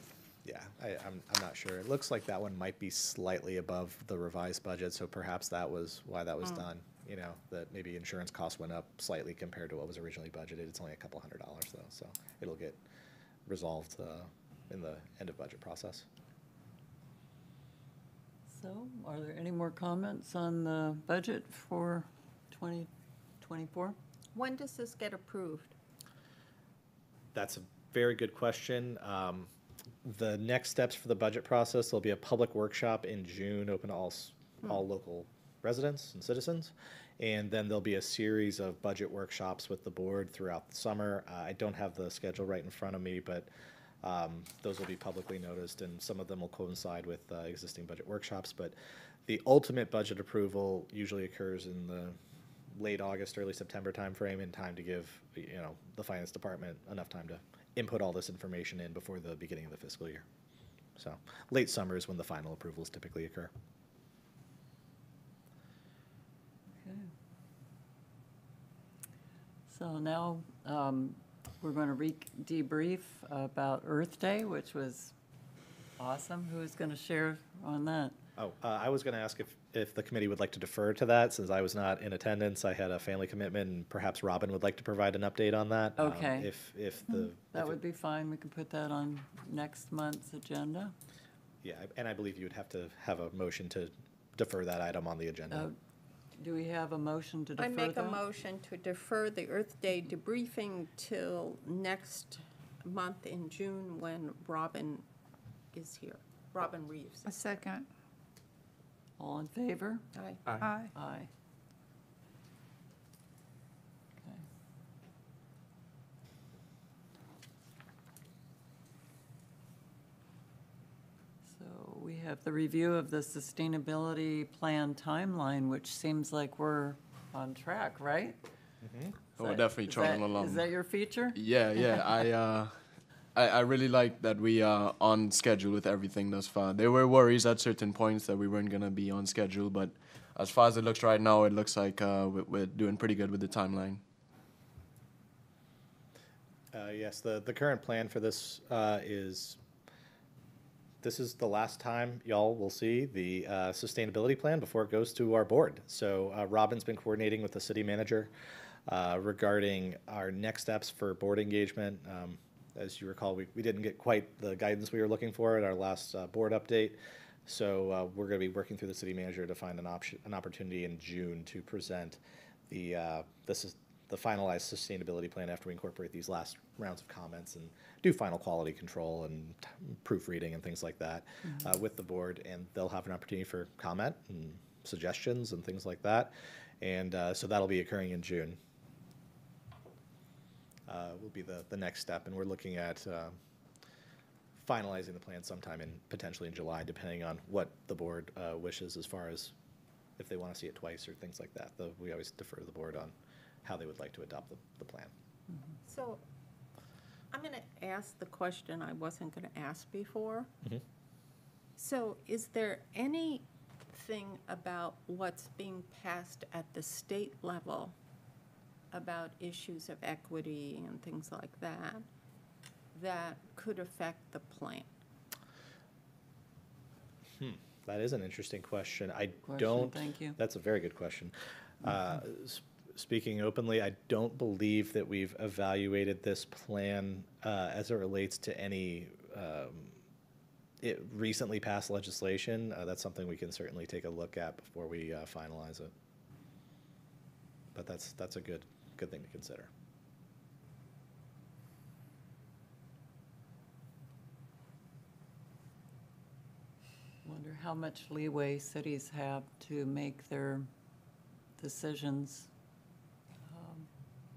yeah, I, I'm, I'm not sure. It looks like that one might be slightly above the revised budget, so perhaps that was why that was done. You know, that maybe insurance costs went up slightly compared to what was originally budgeted. It's only a couple hundred dollars though, so it'll get resolved, uh, in the end of budget process. so, are there any more comments on the budget for 2024? When does this get approved? That's a very good question. Um, the next steps for the budget process, there'll be a public workshop in June, open to all, s- all local residents and citizens. And then there'll be a series of budget workshops with the board throughout the summer. Uh, I don't have the schedule right in front of me, but um, those will be publicly noticed, and some of them will coincide with uh, existing budget workshops. But the ultimate budget approval usually occurs in the late August, early September timeframe, in time to give, you know, the finance department enough time to input all this information in before the beginning of the fiscal year. So, late summer is when the final approvals typically occur. Okay. So now, um, we're going to re- debrief about Earth Day, which was awesome. Who is going to share on that? Oh, uh, I was going to ask if, if the committee would like to defer to that, since I was not in attendance. I had a family commitment, and perhaps Robin would like to provide an update on that. um, Okay. If, if the. That if it- would be fine. We can put that on next month's agenda. Yeah, and I believe you would have to have a motion to defer that item on the agenda. Do we have a motion to defer I defer make a motion to defer the Earth Day debriefing till next month in June when Robin is here. Robin Reeves. A second. All in favor? Aye. Aye. Aye. Okay. So we have have the review of the sustainability plan timeline, which seems like we're on track, right? Is Oh, we're that- definitely is trotting along. Is that your feature? Yeah, yeah. I, uh, <laughs> I I really like that we are on schedule with everything thus far. There were worries at certain points that we weren't gonna be on schedule, but as far as it looks right now, it looks like uh, we- we're doing pretty good with the timeline. Uh, yes, the, the current plan for this, uh, is, this is the last time y'all will see the, uh, sustainability plan before it goes to our board. So, uh, Robin's been coordinating with the city manager, uh, regarding our next steps for board engagement. Um, as you recall, we, we didn't get quite the guidance we were looking for at our last, uh, board update. So, uh, we're gonna be working through the city manager to find an option, an opportunity in June to present the, uh, this is the finalized sustainability plan after we incorporate these last rounds of comments and do final quality control and proofreading and things like that uh, with the board. And they'll have an opportunity for comment and suggestions and things like that. And uh, so that'll be occurring in June. Uh, will be the, the next step. And we're looking at uh, finalizing the plan sometime in, potentially in July, depending on what the board uh, wishes as far as if they want to see it twice or things like that. Though we always defer to the board on how they would like to adopt the, the plan. So I'm going to ask the question I wasn't going to ask before. Mhm. So is there anything about what's being passed at the state level about issues of equity and things like that that could affect the plan? That is an interesting question. I Question, don't. thank you. That's a very good question. Uh, s- Speaking openly, I don't believe that we've evaluated this plan uh, as it relates to any um, it recently passed legislation. Uh, That's something we can certainly take a look at before we uh, finalize it. But that's, that's a good, good thing to consider. Wonder how much leeway cities have to make their decisions.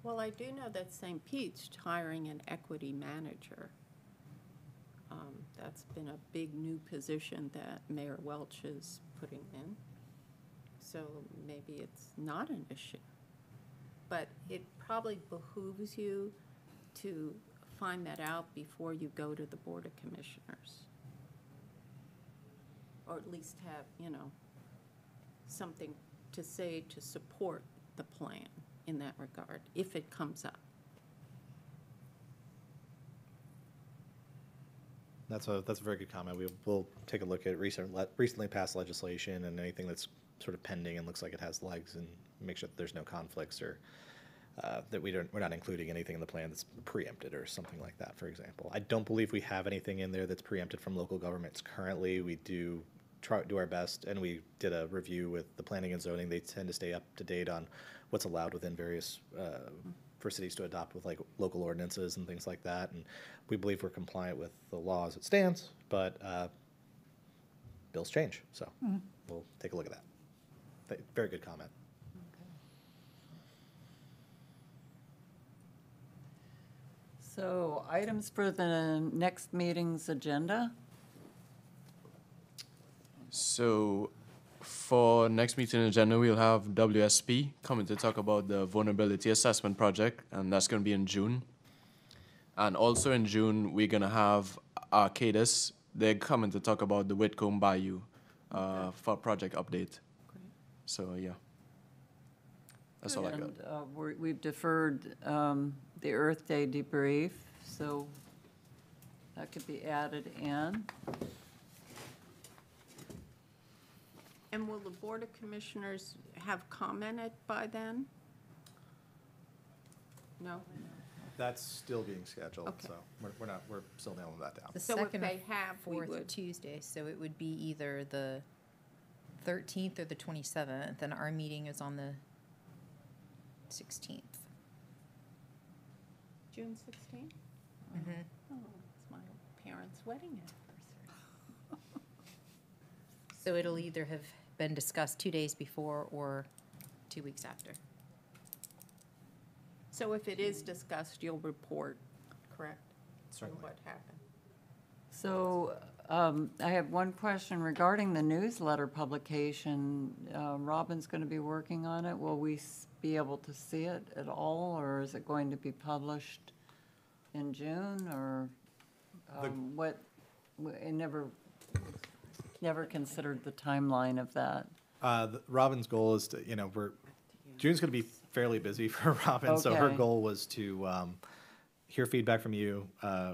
Well, I do know that St. Pete's hiring an equity manager. Um, That's been a big new position that Mayor Welch is putting in. So maybe it's not an issue. But it probably behooves you to find that out before you go to the Board of Commissioners. Or at least have, you know, something to say to support the plan in that regard, if it comes up. That's a, that's a very good comment. We, we'll take a look at recent, le- recently passed legislation and anything that's sort of pending and looks like it has legs and make sure that there's no conflicts or uh, that we don't, we're not including anything in the plan that's preempted or something like that, for example. I don't believe we have anything in there that's preempted from local governments currently. We do try, do our best, and we did a review with the planning and zoning. They tend to stay up to date on what's allowed within various, uh, for cities to adopt with like local ordinances and things like that. And we believe we're compliant with the law as it stands, but uh, bills change, so we'll take a look at that. Th- Very good comment. So items for the next meeting's agenda? So for next meeting in agenda, we'll have WSP coming to talk about the vulnerability assessment project, and that's going to be in June. And also in June, we're going to have Arcadis. They're coming to talk about the Whitcomb Bayou uh, for project update. So yeah, that's all I got. And uh, we've deferred um, the Earth Day debrief, so that could be added in. And will the Board of Commissioners have commented by then? No? That's still being scheduled, Okay. so we're, we're not, we're still nailing that down. The So if second or they have, we fourth would. Tuesday, so it would be either the thirteenth or the twenty-seventh, and our meeting is on the sixteenth. June 16th? Mm-hmm. Oh, it's my parents' wedding anniversary. So it'll either have been discussed two days before or two weeks after. So if it is discussed, you'll report, correct? on Certainly. What happened? So Um, I have one question regarding the newsletter publication. Uh, Robin's going to be working on it. Will we s- be able to see it at all, or is it going to be published in June, or um, what? w- I never, never considered the timeline of that. Uh, the- Robin's goal is to, you know, we're, June's gonna be fairly busy <laughs> for Robin, so her Okay. goal was to, um, hear feedback from you, uh,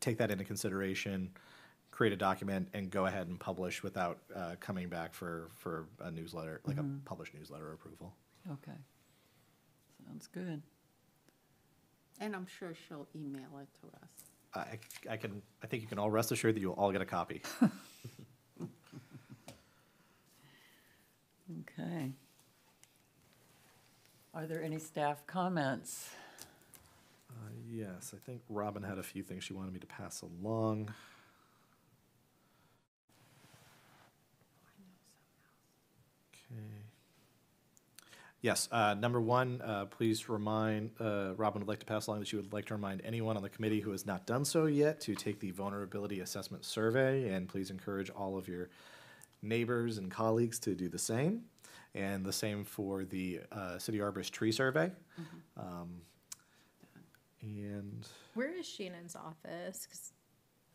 take that into consideration, create a document, and go ahead and publish without, uh, coming back for, for a newsletter, like a published newsletter approval. Okay. Sounds good. And I'm sure she'll email it to us. I, I can, I think you can all rest assured that you'll all get a copy. <laughs> Okay. Are there any staff comments? Uh, Yes, I think Robin had a few things she wanted me to pass along. Okay. Yes, uh, number one, uh, please remind, uh, Robin would like to pass along that she would like to remind anyone on the committee who has not done so yet to take the vulnerability assessment survey, and please encourage all of your neighbors and colleagues to do the same. And the same for the uh, City Arborist Tree Survey. Um, And Where is Shannon's office? 'Cause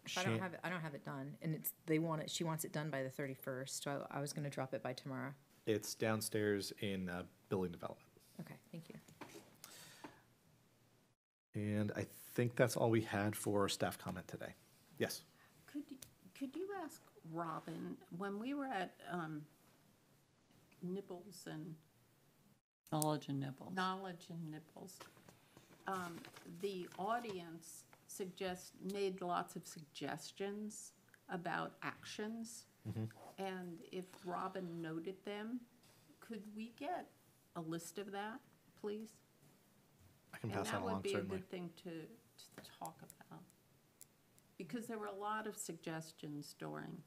if I don't have it, I don't have it done, and it's, they want it, she wants it done by the thirty-first, so I, I was gonna drop it by tomorrow. It's downstairs in uh, building development. Okay, thank you. And I think that's all we had for staff comment today. Yes. Could, y- could you ask Robin, when we were at um, Nibbles and Knowledge and nibbles. Knowledge and Nibbles, um, the audience suggest, made lots of suggestions about actions. And if Robin noted them, could we get a list of that, please? I can pass that along, And that would be a certainly. good thing to, to talk about. Because there were a lot of suggestions during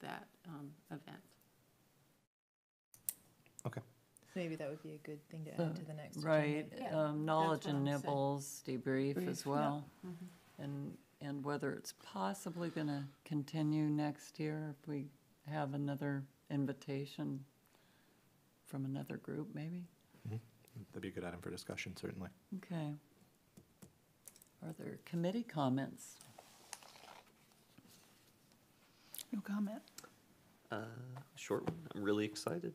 that um, event. Okay. Maybe that would be a good thing to Uh, add to the next. Right, agenda. Yeah, um, knowledge what and I'm saying. nibbles debrief Brief, as yeah. well. And, and whether it's possibly gonna continue next year if we have another invitation from another group, maybe? That'd be a good item for discussion, certainly. Okay. Are there committee comments? No comment. Uh, short one. I'm really excited.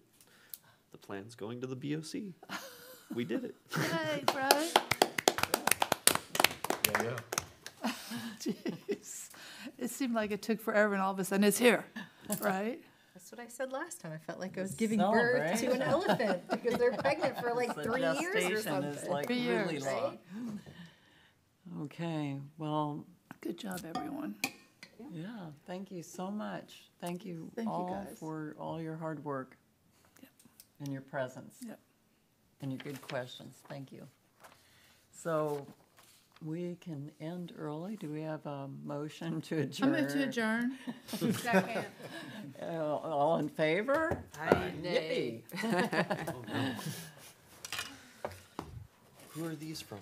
The plan's going to the BOC. We did it. <laughs> Hey, Brad. <laughs> Jeez. It seemed like it took forever and all of a sudden it's here, right? <laughs> That's what I said last time. I felt like I was giving birth to an elephant because they're pregnant for like The three years or gestation is like Three really years. long. Okay, well, Good job, everyone. Yeah, thank you so much. Thank you Thank you, all guys. for all your hard work Yep. and your presence. Yep. And your good questions. Thank you. So we can end early. Do we have a motion to I adjourn? move to adjourn. Second. Uh, All in favor? Yippee. <laughs> Who are these from?